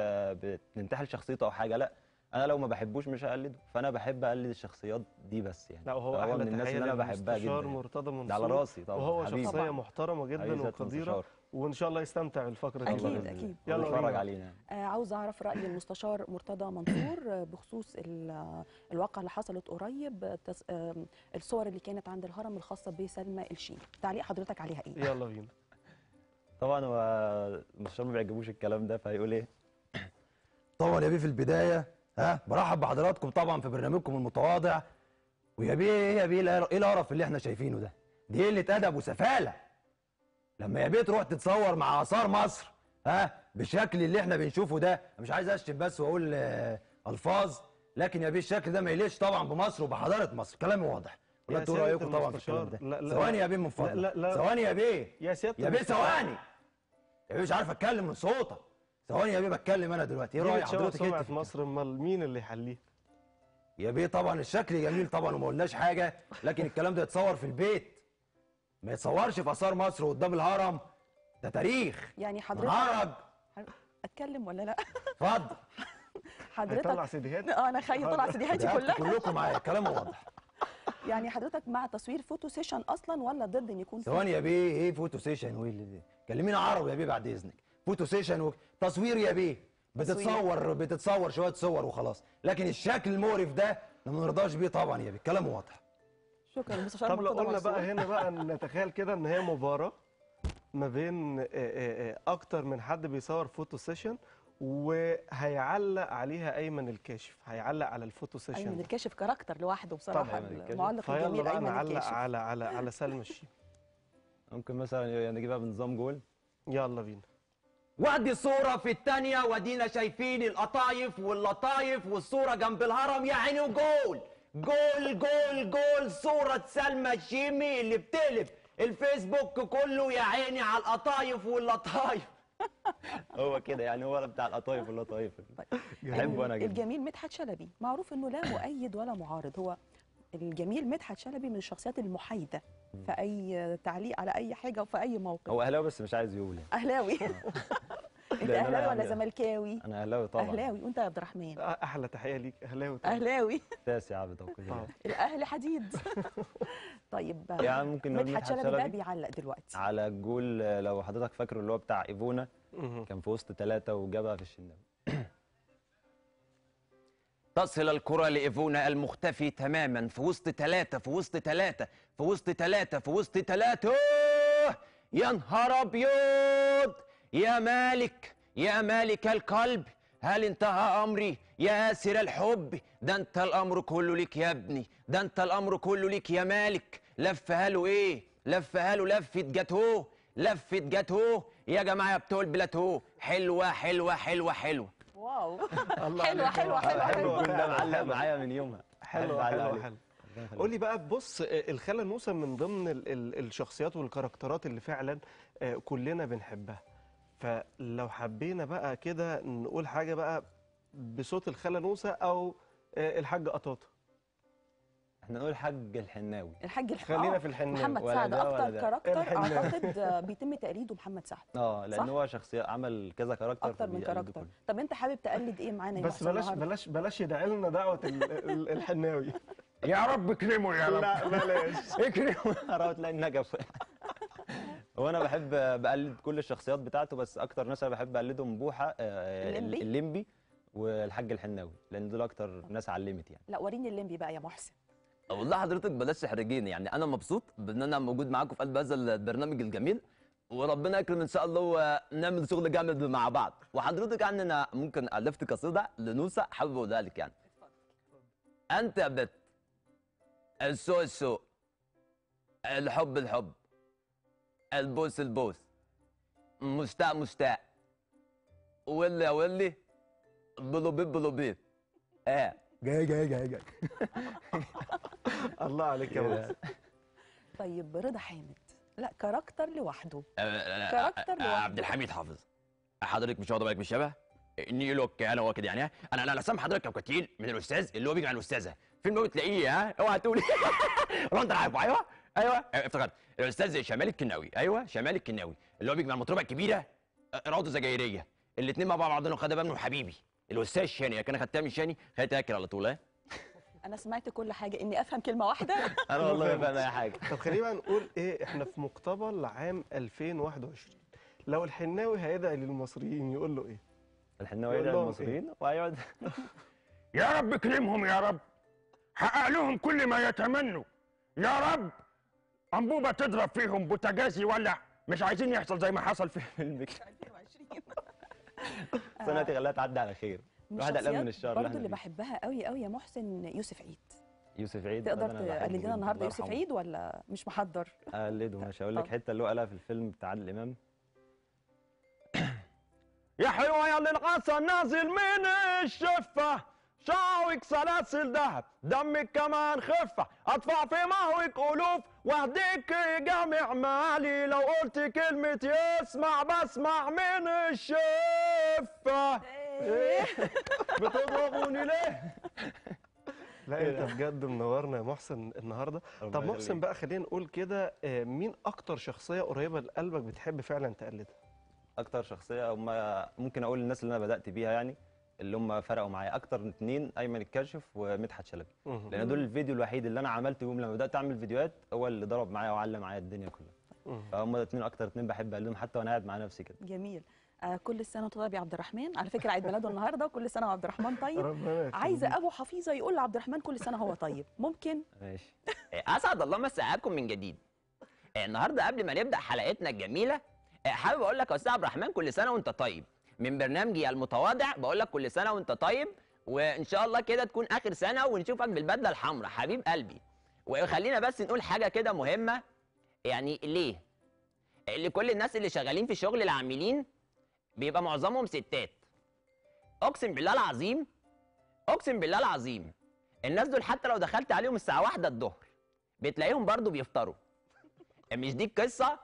بتنتحل شخصيته أو حاجة لا أنا لو ما بحبوش مش هقلده فأنا بحب أقلد الشخصيات دي بس يعني لا وهو أحلى من الناس اللي أنا بحبها جدا مرتضى منصور ده على راسي طبعا وهو حبيبي. شخصية. محترمة جدا وقديره. وإن شاء الله يستمتع بالفقره دي. أكيد. الله. يلا بينا. علينا آه عاوز أعرف رأي المستشار مرتضى منصور آه، بخصوص ال- الواقعة اللي حصلت قريب آه، تس- آه، الصور اللي كانت عند الهرم الخاصة بسلمى الشيمي تعليق حضرتك عليها إيه؟ يلا بينا. طبعا هو المستشار ما بيعجبوش الكلام ده فهيقول إيه؟ طبعا يا بيه في البداية ها برحب بحضراتكم طبعا في برنامجكم المتواضع ويا بيه يا بيه إيه القرف اللي إحنا شايفينه ده. دي قلة أدب وسفالة. لما يا بيه تروح تتصور مع آثار مصر ها بالشكل اللي إحنا بنشوفه ده مش عايز أشتم بس وأقول آه، ألفاظ لكن يا بيه الشكل ده ما يليقش طبعا بمصر وبحضارة مصر. كلامي واضح. ولا أنتوا سيادة رأيكم طبعا في الكلام لا- ده ثواني. يا بيه من فضلك. ثواني يا بيه. يا سيادة يا بيه. ثواني. يا بيه مش عارف أتكلم من صوتك. ثواني يا بيه بتكلم أنا دلوقتي. إيه رأي حضرتك؟ انت سمعة في مصر؟ أمال مين اللي يحليها يا بيه طبعا الشكل جميل طبعا وما قلناش حاجة لكن الكلام ده يتصور في البيت. ما يتصورش في آثار مصر قدام الهرم. ده تاريخ. يعني حضرتك منهرج. أتكلم ولا لا؟ اتفضل. حضرتك سيديهات آه أنا خايف طلع سيديهاتي كلها. كلكم معايا. الكلام واضح. يعني حضرتك مع تصوير photo session أصلا ولا ضد إن يكون ثواني يا بيه. إيه photo session؟ وإيه اللي ده كلمينا عربي يا بيه بعد إذنك. photo session و... تصوير يا بيه. بتتصور بتتصور شوية صور وخلاص. لكن الشكل المقرف ده ما بنرضاش بيه طبعا يا بيه. الكلام واضح. شكرا المستشار طب لو قلنا. بقى هنا بقى نتخيل كده إن هي مباراه ما بين آه، آه، آه، أكتر من حد بيصور photo session وهيعلق عليها أيمن الكاشف هيعلق على الفوتو أيمن session الكاشف character لوحده بصراحة. المعلق الجميل أيمن نعلق الكاشف. على على على سلمى الشيم ممكن مثلا نجيبها بنظام جول. يلا بينا. وادي الصورة في التانية ودينا شايفين القطايف واللطايف والصورة جنب الهرم يا عيني وجول. جول جول جول صورة سلمى الشيمي اللي بتقلب الفيسبوك كله يا عيني على القطايف واللطايف. هو كده يعني هو بتاع القطايف واللطايف. بحبه أنا جدا. الجميل مدحت شلبي. معروف إنه لا مؤيد ولا معارض. هو الجميل مدحت شلبي من الشخصيات المحايدة في أي تعليق على أي حاجة وفي أي موقف. هو أهلاوي بس مش عايز يقول يعني. أهلاوي. انت أهلاوي ولا زملكاوي؟ أنا أهلاوي طبعا. أهلاوي. وأنت يا عبد الرحمن؟ آه، أحلى تحية ليك. أهلاوي طبعاً. أهلاوي. تاسع عبد. الاهلي حديد. طيب. يعني ممكن نقول مدحت شلبي شلبي؟ بيعلق دلوقتي. على الجول لو حضرتك فاكره اللي هو بتاع إيفونا. كان في وسط ثلاثة وجابها في الشناوي تصل الكرة لإيفونا المختفي تماما. في وسط ثلاثة في وسط ثلاثة في وسط ثلاثة في وسط ثلاثة! يا نهار أبيض! يا مالك يا مالك القلب هل انتهى أمري يا آسر الحب ده أنت الأمر كله ليك يا ابني ده أنت الأمر كله ليك يا مالك لفها له إيه لفها له لفة جاتوه لفة جاتوه يا جماعة بتوع البلاتو حلوة حلوة حلوة حلوة wow الله حلوة يا حلوة. حلوة حلوة الجون ده حلوة معلق حلوة. معايا من يومها حلو معلق حلو عليه. حلو ربنا يخليك. قول لي بقى بص آه، الخالة نوسة من ضمن ال ال الشخصيات والكاركترات اللي فعلا آه، كلنا بنحبها فلو حبينا بقى كده نقول حاجة بقى بصوت الخالة نوسة أو آه، الحاج قطاطة إحنا نقول حاج الحناوي الحاج الح- خلينا آه، في الحناوي. محمد ولا سعد أكتر. character الحناوي. أعتقد بيتم تقليده محمد سعد آه لأن صح؟ هو شخصية عمل كذا character أكتر من character. طب أنت حابب تقلد إيه معانا يا بس بلاش النهاردة؟ بلاش بلاش يدعي لنا ال- الحناوي يا رب اكرمه يا رب لا بلاش اكرم قرأت تلاقي النجف هو أنا بحب بقلد كل الشخصيات بتاعته بس أكتر ناس أنا بحب أقلدهم بوحة آه، الليمبي؟ الليمبي والحاج الحناوي لأن دول أكتر ناس علمت يعني. لا وريني الليمبي بقى يا محسن. والله حضرتك بلاش تحرجيني يعني أنا مبسوط بإن أنا موجود معاكم في قلب هذا البرنامج الجميل وربنا يكرم إن شاء الله ونعمل شغل جامد مع بعض. وحضرتك يعني أنا ممكن ألفت قصيدة لنوسة حابب أقولها لك يعني. أنت يا بت السوق الحب الحب. البوس البوس. مشتاق مشتاق. واللي يا واللي بلوبيب بلوبيب آه. جاي جاي جاي جاي. الله عليك يا محسن طيب رضا حامد. لا character لوحده. آه، character آه، لوحده. عبد الحميد حافظ. حضرتك مش واخد بالك من الشبه؟ اني لك أنا هو كده يعني أنا أنا رسام حضرتك كوكتيل من الأستاذ اللي هو بيجي مع الأستاذة. فين ما بتلاقيه ها؟ اوعى تقولي انت عارفه أيوه. أيوه. آه، افتكرت. الأستاذ شمال الكناوي. أيوه شمال الكناوي. اللي هو بيجي مع المطربة الكبيرة روضه زجايريه الاثنين مع بعضهم خدها بقى منه حبيبي. الأستاذ شاني كان خدتها من شاني خدتها أكل على طول ها؟ أنا سمعت كل حاجة إني أفهم كلمة واحدة. أنا والله ما فاهم أي حاجة. طب خلينا نقول إيه إحنا في مقتبل عام 2021 لو الحناوي هيدعي للمصريين يقول له إيه؟ الحناوي يقول يدعي لهم المصريين وهيقعد يا رب اكرمهم يا رب. حقق لهم كل ما يتمنوا. يا رب. أنبوبة تضرب فيهم بوتاجاز يولع مش عايزين يحصل زي ما حصل في فيلم السنة دي خليها تعدي على خير. من الواحد قلقان من الشهر برضه اللي. بحبها قوي قوي يا محسن يوسف عيد. يوسف عيد؟ تقدر تقلد لنا النهارده يوسف. عيد ولا مش محضر؟ أقلده مش هقول لك. حتة اللي هو قالها في الفيلم بتاع عادل إمام. يا حلوة يا اللي نازل من الشفة. شعوك سلاسل ذهب دمك كمان خفة. ادفع في مهوك ألوف وأهديك جامع مالي. لو قلت كلمة يسمع بسمع من الشفة. إيه؟ بتضربوني ليه؟ لا أنت بجد منورنا يا محسن النهارده. طب محسن. بقى خلينا نقول كده آه، مين أكتر شخصية قريبة لقلبك بتحب فعلا تقلدها؟ أكتر شخصية ممكن أقول الناس اللي أنا بدأت بيها يعني. اللي هم فرقوا معايا. أكتر اتنين أيمن الكاشف ومدحت شلبي. لأن دول الفيديو الوحيد اللي أنا عملته يوم لما بدأت أعمل فيديوهات هو اللي ضرب معايا وعلم معايا الدنيا كلها. فهم اتنين أكتر اتنين بحب اقلدهم حتى وأنا قاعد مع نفسي كده. جميل. آه كل سنة وأنت طيب يا عبد الرحمن. على فكرة عيد ميلاده النهارده وكل سنة وعبد الرحمن طيب. عايزة أبو حفيظة يقول لعبد الرحمن كل سنة هو طيب. ممكن؟ ماشي. أسعد الله مساءكم من جديد. آه، النهارده قبل ما نبدأ حلقتنا الجميلة آه، حابب أقول لك يا أستاذ عبد الرحمن كل سنة وأنت طيب. من برنامجي المتواضع. بقول لك كل سنة وانت طيب وإن شاء الله كده تكون آخر سنة ونشوفك بالبدلة الحمراء. حبيب قلبي وخلينا بس نقول حاجة كده مهمة. يعني ليه؟ لكل الناس اللي شغالين في شغل العاملين بيبقى معظمهم ستات. أقسم بالله العظيم أقسم بالله العظيم الناس دول حتى لو دخلت عليهم الساعة واحدة الظهر بتلاقيهم برضو بيفطروا. مش دي القصة؟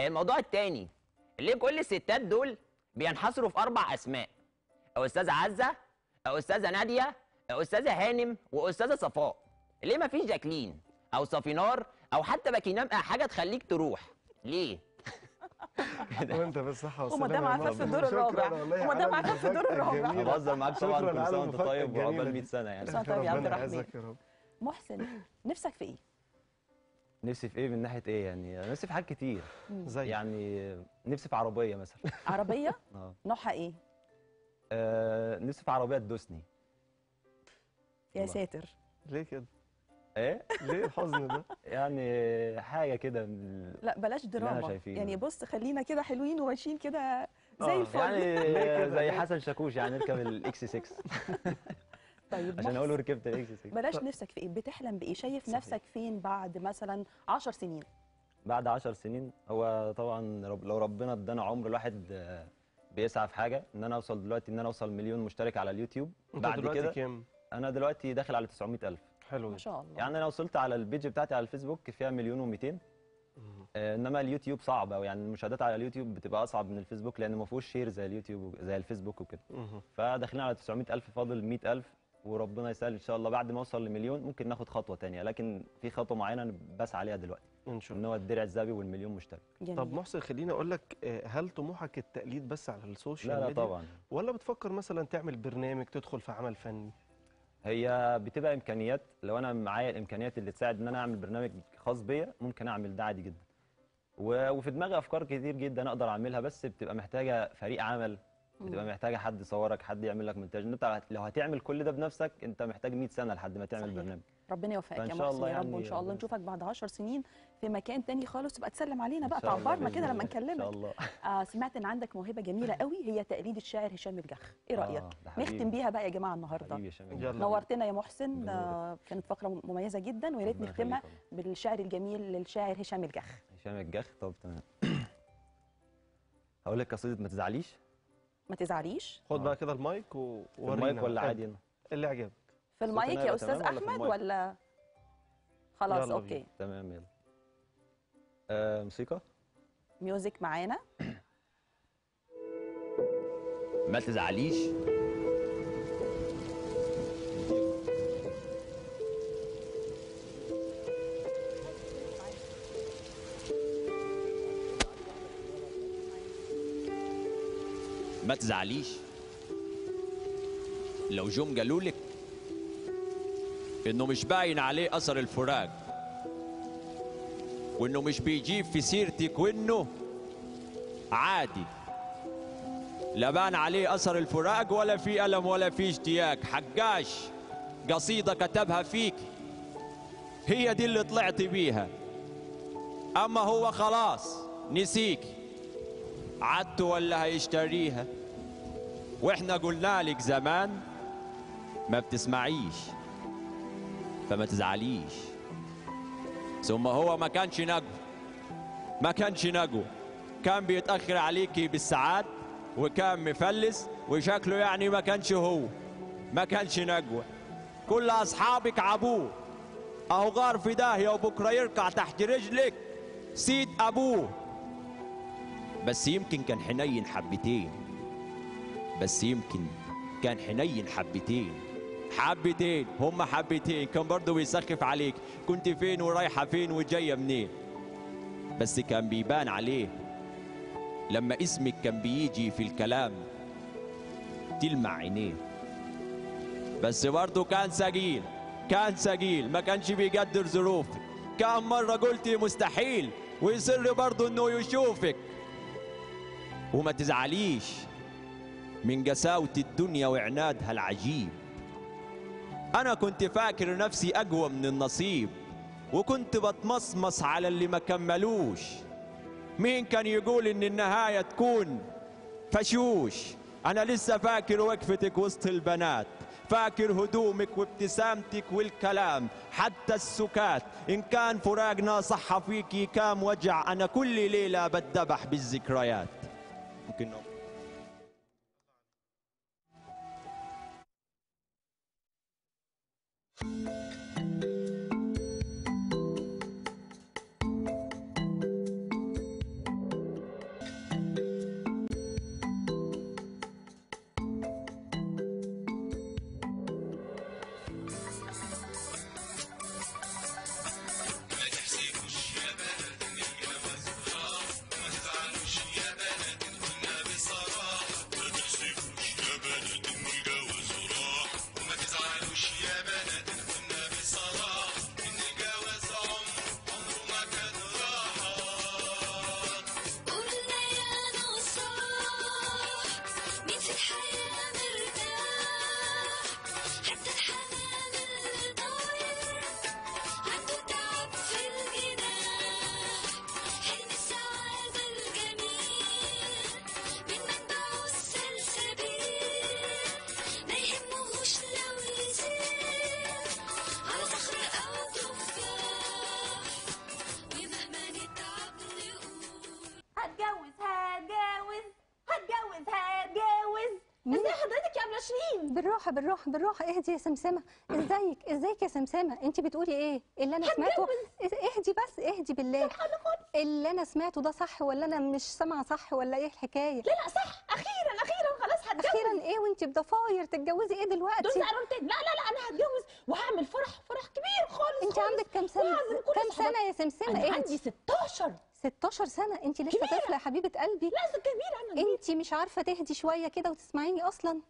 الموضوع التاني ليه كل الستات دول بينحصروا في أربع أسماء أستاذة عزة أستاذة نادية أستاذة هانم وأستاذة صفاء ليه ما فيش جاكلين أو صفينار أو حتى باكينام أي حاجة تخليك تروح ليه وأنت بالصحة والسلامة ومدام عفاف. في الدور الرابع. ومدام عفاف في الدور الرابع. بهزر معاك طبعا كل سنة وأنت طيب وعقبال الجميلة 100 دي. سنة يعني طيب يا عبد ربنا الرحمن. يعزك يا رب محسن نفسك في إيه نفسي في إيه من ناحية إيه يعني؟ أنا نفسي في حاجات كتير. زي؟ يعني نفسي في عربية مثلا. عربية؟ آه. نوعها إيه؟ آه، نفسي في عربية تدوسني. يا الله. ساتر. ليه كده؟ إيه؟ ليه الحزن ده؟ يعني حاجة كده من لا بلاش دراما. يعني بص خلينا كده حلوين وماشيين كده زي آه، الفل. يعني؟ زي؟ حسن شاكوش يعني اركب ال X 6 طيب عشان أقول ركبت ال X 6 بلاش نفسك في إيه بتحلم بإيه؟ شايف صحيح. نفسك فين بعد مثلا 10 سنين؟ بعد 10 سنين هو طبعا رب لو ربنا ادانا عمر الواحد آه، بيسعى في حاجة إن أنا أوصل دلوقتي إن أنا أوصل مليون مشترك على اليوتيوب بعد دلوقتي كده كام؟ أنا دلوقتي داخل على 900000 حلو ما شاء الله. يعني أنا وصلت على ال page بتاعتي على الفيسبوك فيها مليون و200 مم. إنما اليوتيوب صعب قوي يعني المشاهدات على اليوتيوب بتبقى أصعب من الفيسبوك لأن ما فيهوش share زي اليوتيوب زي الفيسبوك وكده. فداخلين على 900000 فاضل 100000 وربنا يسهل إن شاء الله. بعد ما أوصل لمليون ممكن ناخد خطوة تانية لكن في خطوة معينة أنا بسعى عليها دلوقتي. إن شاء إن الله هو الدرع الذهبي والمليون مشترك. جميل. طب محسن خليني أقول لك آه، هل طموحك التقليد بس على ال social لا لا ميديا؟ طبعا. ولا بتفكر مثلا تعمل برنامج تدخل في عمل فني؟ هي بتبقى إمكانيات. لو أنا معايا الإمكانيات اللي تساعد إن أنا أعمل برنامج خاص بيا ممكن أعمل ده عادي جدا. وفي دماغي أفكار كتير جدا أقدر أعملها بس بتبقى محتاجة فريق عمل. بتبقى محتاجة حد يصورك حد يعمل لك مونتاج انت لو هتعمل كل ده بنفسك انت محتاج 100 سنة لحد ما تعمل صحيح. برنامج. ربنا يوفقك يا شاء محسن الله يا رب يعني وان شاء الله نشوفك بعد 10 سنين في مكان تاني خالص. تبقى تسلم علينا بقى تعبرنا كده لما الله. إن شاء نكلمك الله. آه سمعت إن عندك موهبة جميلة قوي هي تقليد الشاعر هشام الجخ. إيه رأيك؟ آه،. نختم بيها بقى يا جماعة النهارده. نورتنا يا محسن. آه كانت فقرة مميزة جدا ويا ريت نختمها. بالشعر الجميل للشاعر هشام الجخ. هشام الجخ. طب تمام. هقول لك قصيده ما تزعليش. ما تزعليش خد. بقى كده المايك وورينا المايك ولا. عادي هنا اللي عجبك في المايك يا أستاذ ولا أحمد؟ ولا خلاص okay. تمام يلا آه موسيقى music معانا ما تزعليش تزعليش. لو جم قالولك إنه مش باين عليه أثر الفراق وإنه مش بيجيب في سيرتك وإنه عادي لا بان عليه أثر الفراق ولا في ألم ولا في اشتياق. حجاش قصيدة كتبها فيك هي دي اللي طلعت بيها. أما هو خلاص نسيك. عدت ولا هيشتريها؟ وإحنا قلنا لك زمان ما بتسمعيش فما تزعليش. ثم هو ما كانش نجو ما كانش نجو كان بيتأخر عليكي بالساعات وكان مفلس وشكله يعني ما كانش هو ما كانش نجوى كل أصحابك عبوه. أهو غار في داهية وبكرة يركع تحت رجلك. سيد أبوه. بس يمكن كان حنين حبتين. بس يمكن كان حنين حبتين. حبتين هم حبتين. كان برضه بيسخف عليك. كنت فين ورايحة فين وجاية منين؟ بس كان بيبان عليه. لما اسمك كان بيجي في الكلام تلمع عينيه. بس برضه كان ثقيل. كان ثقيل. ما كانش بيقدر ظروفك. كان مرة قلتي مستحيل. ويصر برضه إنه يشوفك. وما تزعليش. من قساوة الدنيا وعنادها العجيب. أنا كنت فاكر نفسي أقوى من النصيب وكنت بتمصمص على اللي ما كملوش. مين كان يقول إن النهاية تكون فشوش؟ أنا لسه فاكر وقفتك وسط البنات فاكر هدومك وابتسامتك والكلام حتى السكات. إن كان فراقنا صح فيكي كام وجع أنا كل ليلة بتذبح بالذكريات. ممكن نقف. بالراحه بالراحه اهدي يا سمسمة. ازيك؟ ازيك يا سمسمة؟ انت بتقولي إيه؟ اللي أنا سمعته اهدي بس اهدي بالله. اللي أنا سمعته ده صح ولا أنا مش سامعة صح ولا إيه الحكاية؟ لا لا صح. أخيرا أخيرا خلاص هتجوز. أخيرا إيه وانت بضفاير تتجوزي إيه دول دلوقتي قررت لا لا لا أنا هتجوز وهعمل فرح فرح كبير خالص انت خالص. عندك كام سنة؟ كام. سنة يا سمسمة؟ إيه عندي 16 16 سنة؟ انت لسه كبيرة. طفلة يا حبيبة قلبي. لا كبيره أنا انت مش عارفة تهدي شوية كده وتسمعيني أصلا؟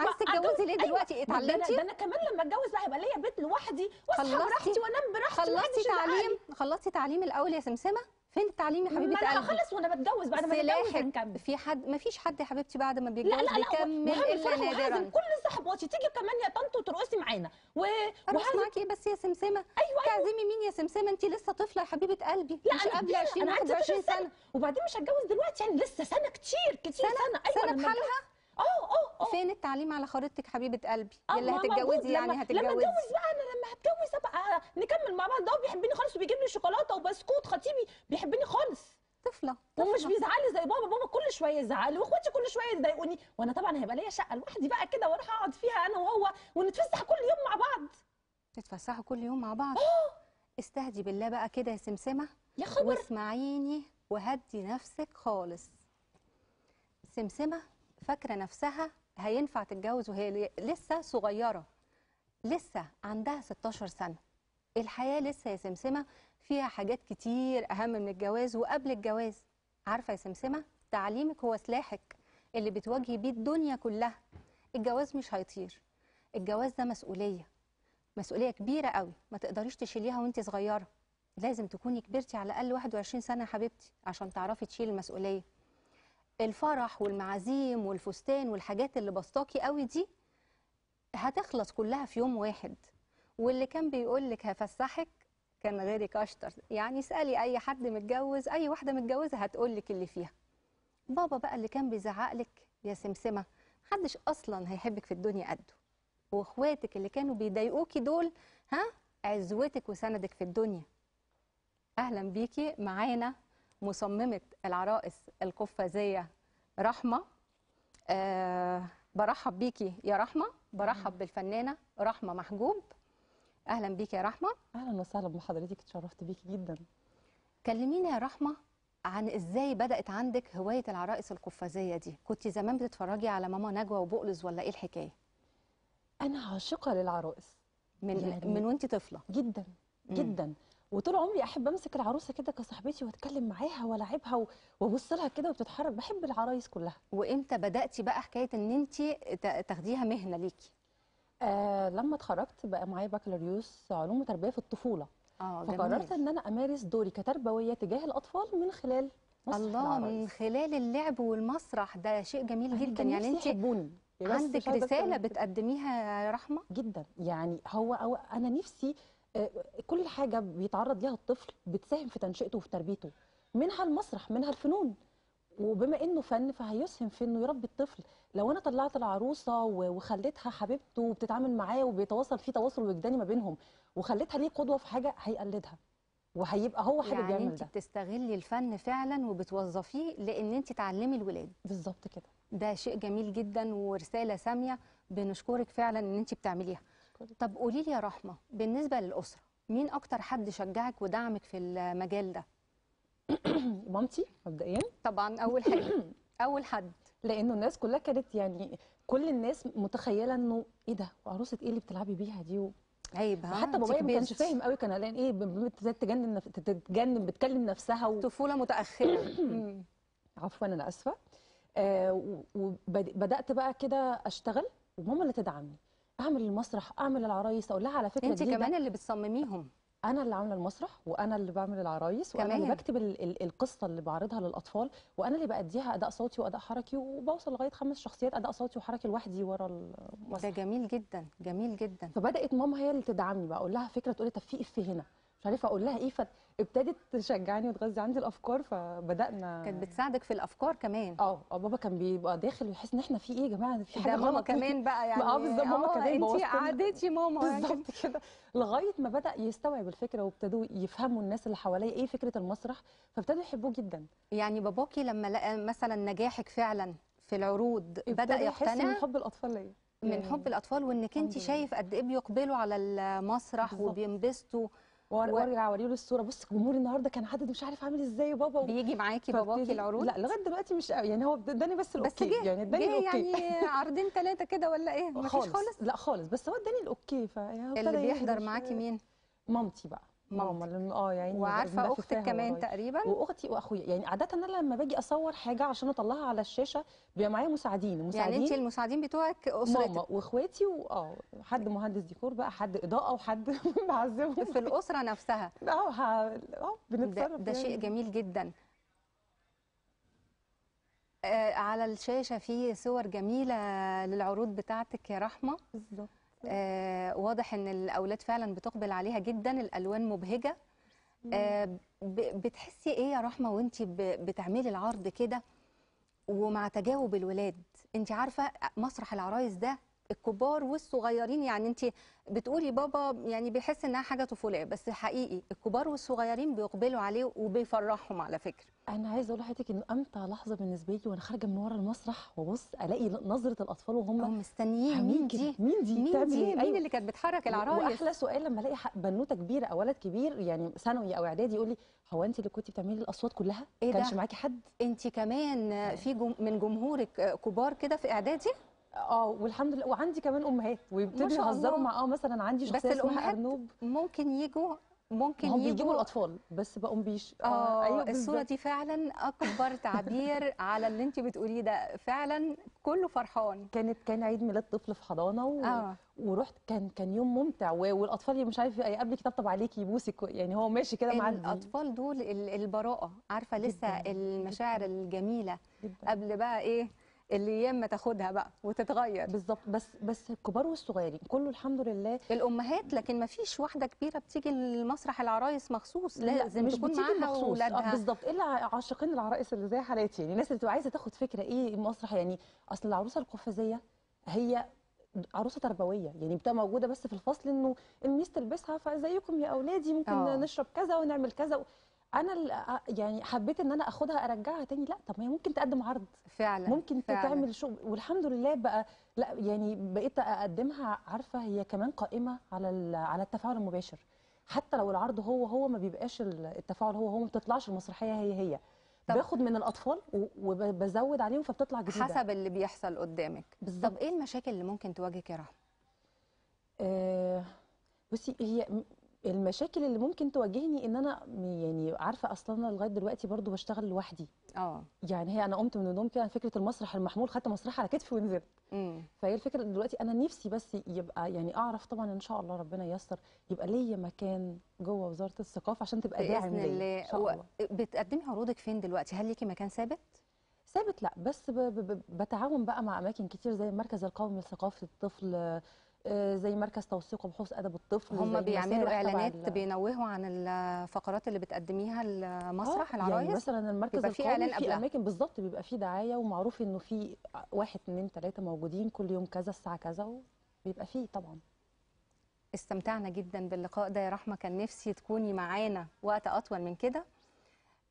ما تتجوزي ليه أيوة. دلوقتي؟ أنا- اتعلمتي؟ ده أنا كمان لما أتجوز بقى هيبقى ليا بيت لوحدي وأصحى؟ براحتي وأنام براحتي خلصتي تعليم. خلصتي تعليم الأول يا سمسمة؟ فين التعليم يا حبيبة أنا قلبي؟ هخلص وأنا بتجوز بعد ما سلاحك هنكمل في حد ما فيش حد يا حبيبتي بعد ما بيتجوز لا لا لا بيكمل إلا نادرا. كل صحباتي تيجي كمان يا طنط وترقصي معانا. و... أروح معاكي إيه بس يا سمسمة؟ أيوه أيوه. تعزمي مين يا سمسمة؟ انت لسه طفلة يا حبيبة قلبي. لا مش أنا قبل كبيرة، 20 أنا عندي 21 16 سنة. وبعدين مش هتجوز دلوقتي يعني لسه سنة كتير كتير سنة؟ سنة. أيوه سنة لما بحالها؟ آه آه آه فين التعليم على خريطتك حبيبة قلبي؟ آه، ما موجود. هتتجوزي يعني لما- لما هتتجوزي أتجوز بقى أنا لما هتجوز أبقى نكمل مع بعض. ده هو بيحبني خالص وبيجيب لي شوكولاتة وبسكوت خطيبي بيحبني خالص. طفلة ومش. بيزعل زي بابا. بابا كل شوية يزعل واخواتي كل شوية يضايقوني. وأنا طبعا هيبقى ليا شقة لوحدي بقى كده وأروح أقعد فيها أنا وهو ونتفسح كل يوم مع بعض. تتفسحوا كل يوم مع بعض. استهدي بالله بقى كده يا سمسمة. يا خبر. واسمعيني وهدي نفسك خالص. سمسمة فاكرة نفسها هينفع تتجوز وهي لسه صغيرة لسه عندها 16 سنة. الحياة لسه يا سمسمة فيها حاجات كتير أهم من الجواز. وقبل الجواز عارفة يا سمسمة تعليمك هو سلاحك اللي بتواجهي بيه الدنيا كلها. الجواز مش هيطير. الجواز ده مسؤولية. مسؤولية كبيرة قوي. ما تقدريش تشيليها وانت صغيرة. لازم تكوني كبرتي على الأقل 21 سنة يا حبيبتي عشان تعرفي تشيلي المسؤولية. الفرح والمعازيم والفستان والحاجات اللي بسطاكي قوي دي هتخلص كلها في يوم واحد. واللي كان بيقول لك هفسحك كان غيرك اشطر يعني اسألي أي حد متجوز أي واحدة متجوزة هتقول لك اللي فيها. بابا بقى اللي كان بيزعق لك يا سمسمة محدش أصلا هيحبك في الدنيا قده. وإخواتك اللي كانوا بيضايقوكي دول ها عزوتك وسندك في الدنيا. أهلا بيكي معانا. مصممة العرائس القفازية رحمة. آه برحب بيكي يا رحمة. برحب بالفنانة رحمة محجوب. أهلا بيكي يا رحمة. أهلا وسهلا بحضرتك اتشرفت بيكي جدا. كلميني يا رحمة عن إزاي بدأت عندك هواية العرائس القفازية دي. كنت زمان بتتفرجي على ماما نجوى وبقلز ولا إيه الحكاية؟ أنا عاشقة للعرائس. من يعني- من وانت طفلة. جدا مم. وطول عمري أحب أمسك العروسة كده كصاحبتي وأتكلم معاها وألعبها وأبص لها كده وبتتحرك. بحب العرايس كلها. وإمتى بداتي بقى حكاية إن انت تاخديها مهنة ليكي آه لما اتخرجت بقى معايا بكالوريوس علوم وتربية في الطفولة. آه فقررت إن أنا أمارس دوري كتربوية تجاه الأطفال من خلال مسرح الله من العرايس. خلال اللعب والمسرح. ده شيء جميل جدا. يعني انت يحبوني. عندك رسالة من. بتقدميها يا رحمة؟ جدا. يعني هو, هو أنا نفسي آه، كل حاجة بيتعرض ليها الطفل بتساهم في تنشئته وفي تربيته منها المسرح منها الفنون. وبما إنه فن فهيسهم في إنه يربي الطفل. لو أنا طلعت العروسة وخليتها حبيبته وبتتعامل معاه وبيتواصل في تواصل وجداني ما بينهم وخليتها ليه قدوة في حاجة هيقلدها. وهيبقى هو حابب يعني يعمل انت ده. بتستغلي الفن فعلا وبتوظفيه لأن انت تعلمي الولاد. بالظبط كده. ده شيء جميل جدا ورسالة سامية بنشكرك فعلا إن انت بتعمليها. طب قولي لي يا رحمة بالنسبة للأسرة مين أكتر حد شجعك ودعمك في المجال ده؟ مامتي مبدئيا؟ طبعا أول حاجة أول حد. لأنه الناس كلها كانت يعني كل الناس متخيلة إنه إيه ده؟ عروسه إيه اللي بتلعبي بيها دي؟ و... عيب انت بابايا ما كانش. فاهم قوي كان قلقان إيه تتجنن نف- تتجنن بتكلم نفسها و... طفولة متأخرة. عفوا أنا آسفة. آه وبدات بقى كده أشتغل وماما اللي تدعمني. أعمل المسرح أعمل العرايس أقول لها على فكرة انت. كمان اللي بتصمميهم أنا اللي عاملة المسرح وأنا اللي بعمل العرايس وأنا. اللي بكتب ال ال القصة اللي بعرضها للأطفال وأنا اللي بأديها أداء صوتي وأداء حركي وبوصل لغاية خمس شخصيات أداء صوتي وحركي لوحدي ورا ده المسرح جميل جدا جميل جدا فبدأت ماما هي اللي تدعمني بقى أقول لها فكرة تقول لي طب في إفيه هنا مش عارفه أقول لها إيه فابتدت تشجعني وتغذي عندي الأفكار فبدأنا كانت بتساعدك في الأفكار كمان آه آه، بابا كان بيبقى داخل ويحس إن إحنا في إيه يا جماعة في حاجة ماما. كمان بقى يعني آه بالظبط ماما آه، كمان انت. قعدتي ماما يعني بالظبط كده لغاية ما بدأ يستوعب الفكرة وابتدوا يفهموا الناس اللي حواليا إيه فكرة المسرح فابتدوا يحبوه جدا يعني باباكي لما لقى مثلا نجاحك فعلا في العروض بدأ يحس من يقتنع حب الأطفال ليا من يعني حب الأطفال وإنك انت. شايف قد إيه بيقبلوا على المسرح. وبينبسطوا وأرجع اوري له الصورة. بص الجمهور النهارده كان عدد مش عارف عامل إزاي وبابا بيجي معاكي باباكي العروض لا لغاية دلوقتي مش قوي. يعني هو اداني بس بس ال okay جه. يعني اداني ال okay يعني عرضين ثلاثة كده ولا إيه؟ مفيش خالص. خالص؟ لا خالص. بس هو اداني ال okay فيعني اللي بيحضر معاكي مين؟ مامتي بقى. ماما. آه يعني وعارفة أختك كمان. تقريبا؟ وأختي وأخويا يعني عاده أنا لما باجي أصور حاجة عشان أطلعها على الشاشة بيبقى معايا مساعدين يعني المساعدين انت المساعدين بتوعك ماما اسرتك واخواتي واه حد مهندس ديكور بقى حد إضاءة وحد بعزمهم في الأسرة نفسها؟ آه آه ده, بنتصرف ده شيء يعني. جميل جدا. آه على الشاشة في صور جميلة للعروض بتاعتك يا رحمة؟ بالظبط. آه واضح إن الأولاد فعلا بتقبل عليها جدا الألوان مبهجة. آه بتحسي إيه يا رحمة وانت بتعملي العرض كده ومع تجاوب الولاد؟ انت عارفة مسرح العرايس ده الكبار والصغيرين يعني انت بتقولي بابا يعني بيحس إنها حاجة طفولية بس حقيقي الكبار والصغيرين بيقبلوا عليه وبيفرحهم على فكرة. أنا عايزة أقول لحضرتك ان أمتع لحظة بالنسبة لي وأنا خارجة من ورا المسرح وابص ألاقي نظرة الأطفال وهم هم مستنيين. مين. دي؟ مين دي؟ مين دي؟ إيه؟ مين أيوة. اللي كانت بتحرك العرايس؟ وأحلى سؤال لما ألاقي بنوتة كبيرة أو ولد كبير يعني ثانوي أو إعدادي يقول لي هو انت اللي كنتي بتعملي الأصوات كلها؟ إيه كانش؟ معاكي حد؟ انت كمان في جم... من جمهورك كبار كده في إعدادي؟ آه والحمد لله. وعندي كمان أمهات ويبتدوا يهزروا. مع آه مثلا عندي بس شخصية اسمها الأمهات أرنوب. ممكن يجوا ممكن هم بيجيبوا الأطفال بس بقوا بيش آه أيوة الصورة. دي فعلا أكبر تعبير على اللي انت بتقوليه ده. فعلا كله فرحان. كانت كان عيد ميلاد طفل في حضانة و... آه. ورحت كان كان يوم ممتع. والأطفال مش عارف يقابلك يطبطب عليكي يبوسك. يعني هو ماشي كده معدي الأطفال دول ال- البراءة. عارفة لسه جداً، المشاعر الجميلة. جدا. قبل بقى إيه الأيام ما تاخدها بقى وتتغير. بالظبط. بس بس الكبار والصغيرين كله الحمد لله. الأمهات لكن ما فيش واحدة كبيرة بتيجي لمسرح العرايس مخصوص لازم مش تكون بتيجي معاها مخصوص. آه بالظبط. إلا عاشقين العرائس اللي زي حالاتي. يعني الناس اللي بتبقى عايزة تاخد فكرة إيه المسرح يعني أصل العروسة القفازية هي عروسة تربوية. يعني بتبقى موجودة بس في الفصل إنه الميس تلبسها فزيكم يا أولادي ممكن آه. نشرب كذا ونعمل كذا. أنا يعني حبيت إن أنا أخدها أرجعها تاني لأ طب ما هي ممكن تقدم عرض. فعلا ممكن فعلا. تعمل شغل والحمد لله بقى لأ يعني بقيت أقدمها عارفة هي كمان قائمة على على التفاعل المباشر. حتى لو العرض هو هو ما بيبقاش ال- التفاعل هو هو ما بتطلعش المسرحية هي هي. طب- باخد من الأطفال وبزود عليهم فبتطلع جديدة. حسب اللي بيحصل قدامك. بالظبط. طب إيه المشاكل اللي ممكن تواجهك يا رحمة؟ آه بصي هي المشاكل اللي ممكن تواجهني إن أنا يعني عارفة أصلا أنا لغاية دلوقتي برضو بشتغل لوحدي. آه. يعني هي أنا قمت من النوم كده فكرة المسرح المحمول خدت مسرح على كتفي ونزلت. فهي الفكرة دلوقتي أنا نفسي بس يبقى يعني أعرف طبعا إن شاء الله ربنا ييسر يبقى ليا مكان جوه وزارة الثقافة عشان تبقى داعم باذن ليا الله. إن شاء الله. بتقدمي عروضك فين دلوقتي؟ هل ليكي مكان ثابت؟ ثابت لأ بس ب ب ب بتعاون بقى مع أماكن كتير زي المركز القومي لثقافة الطفل زي مركز توثيق وبحوث أدب الطفل هم بيعملوا إعلانات بينوهوا عن الفقرات اللي بتقدميها المسرح آه، العرايس. يعني مثلا المركز بيبقى في إعلان في. أماكن بالظبط بيبقى فيه دعاية ومعروف إنه في واحد اتنين تلاتة موجودين كل يوم كذا الساعة كذا وبيبقى فيه طبعا. استمتعنا جدا باللقاء ده. يا رحمة كان نفسي تكوني معانا وقت أطول من كده.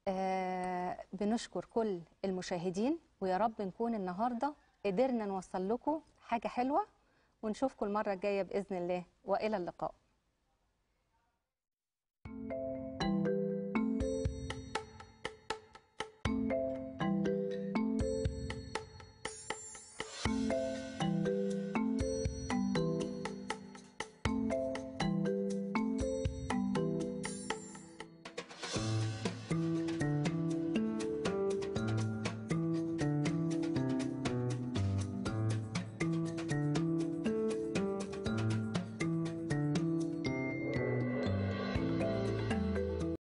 آه بنشكر كل المشاهدين ويا رب نكون النهارده قدرنا نوصل لكم حاجة حلوة. ونشوفكم المرة الجاية بإذن الله وإلى اللقاء.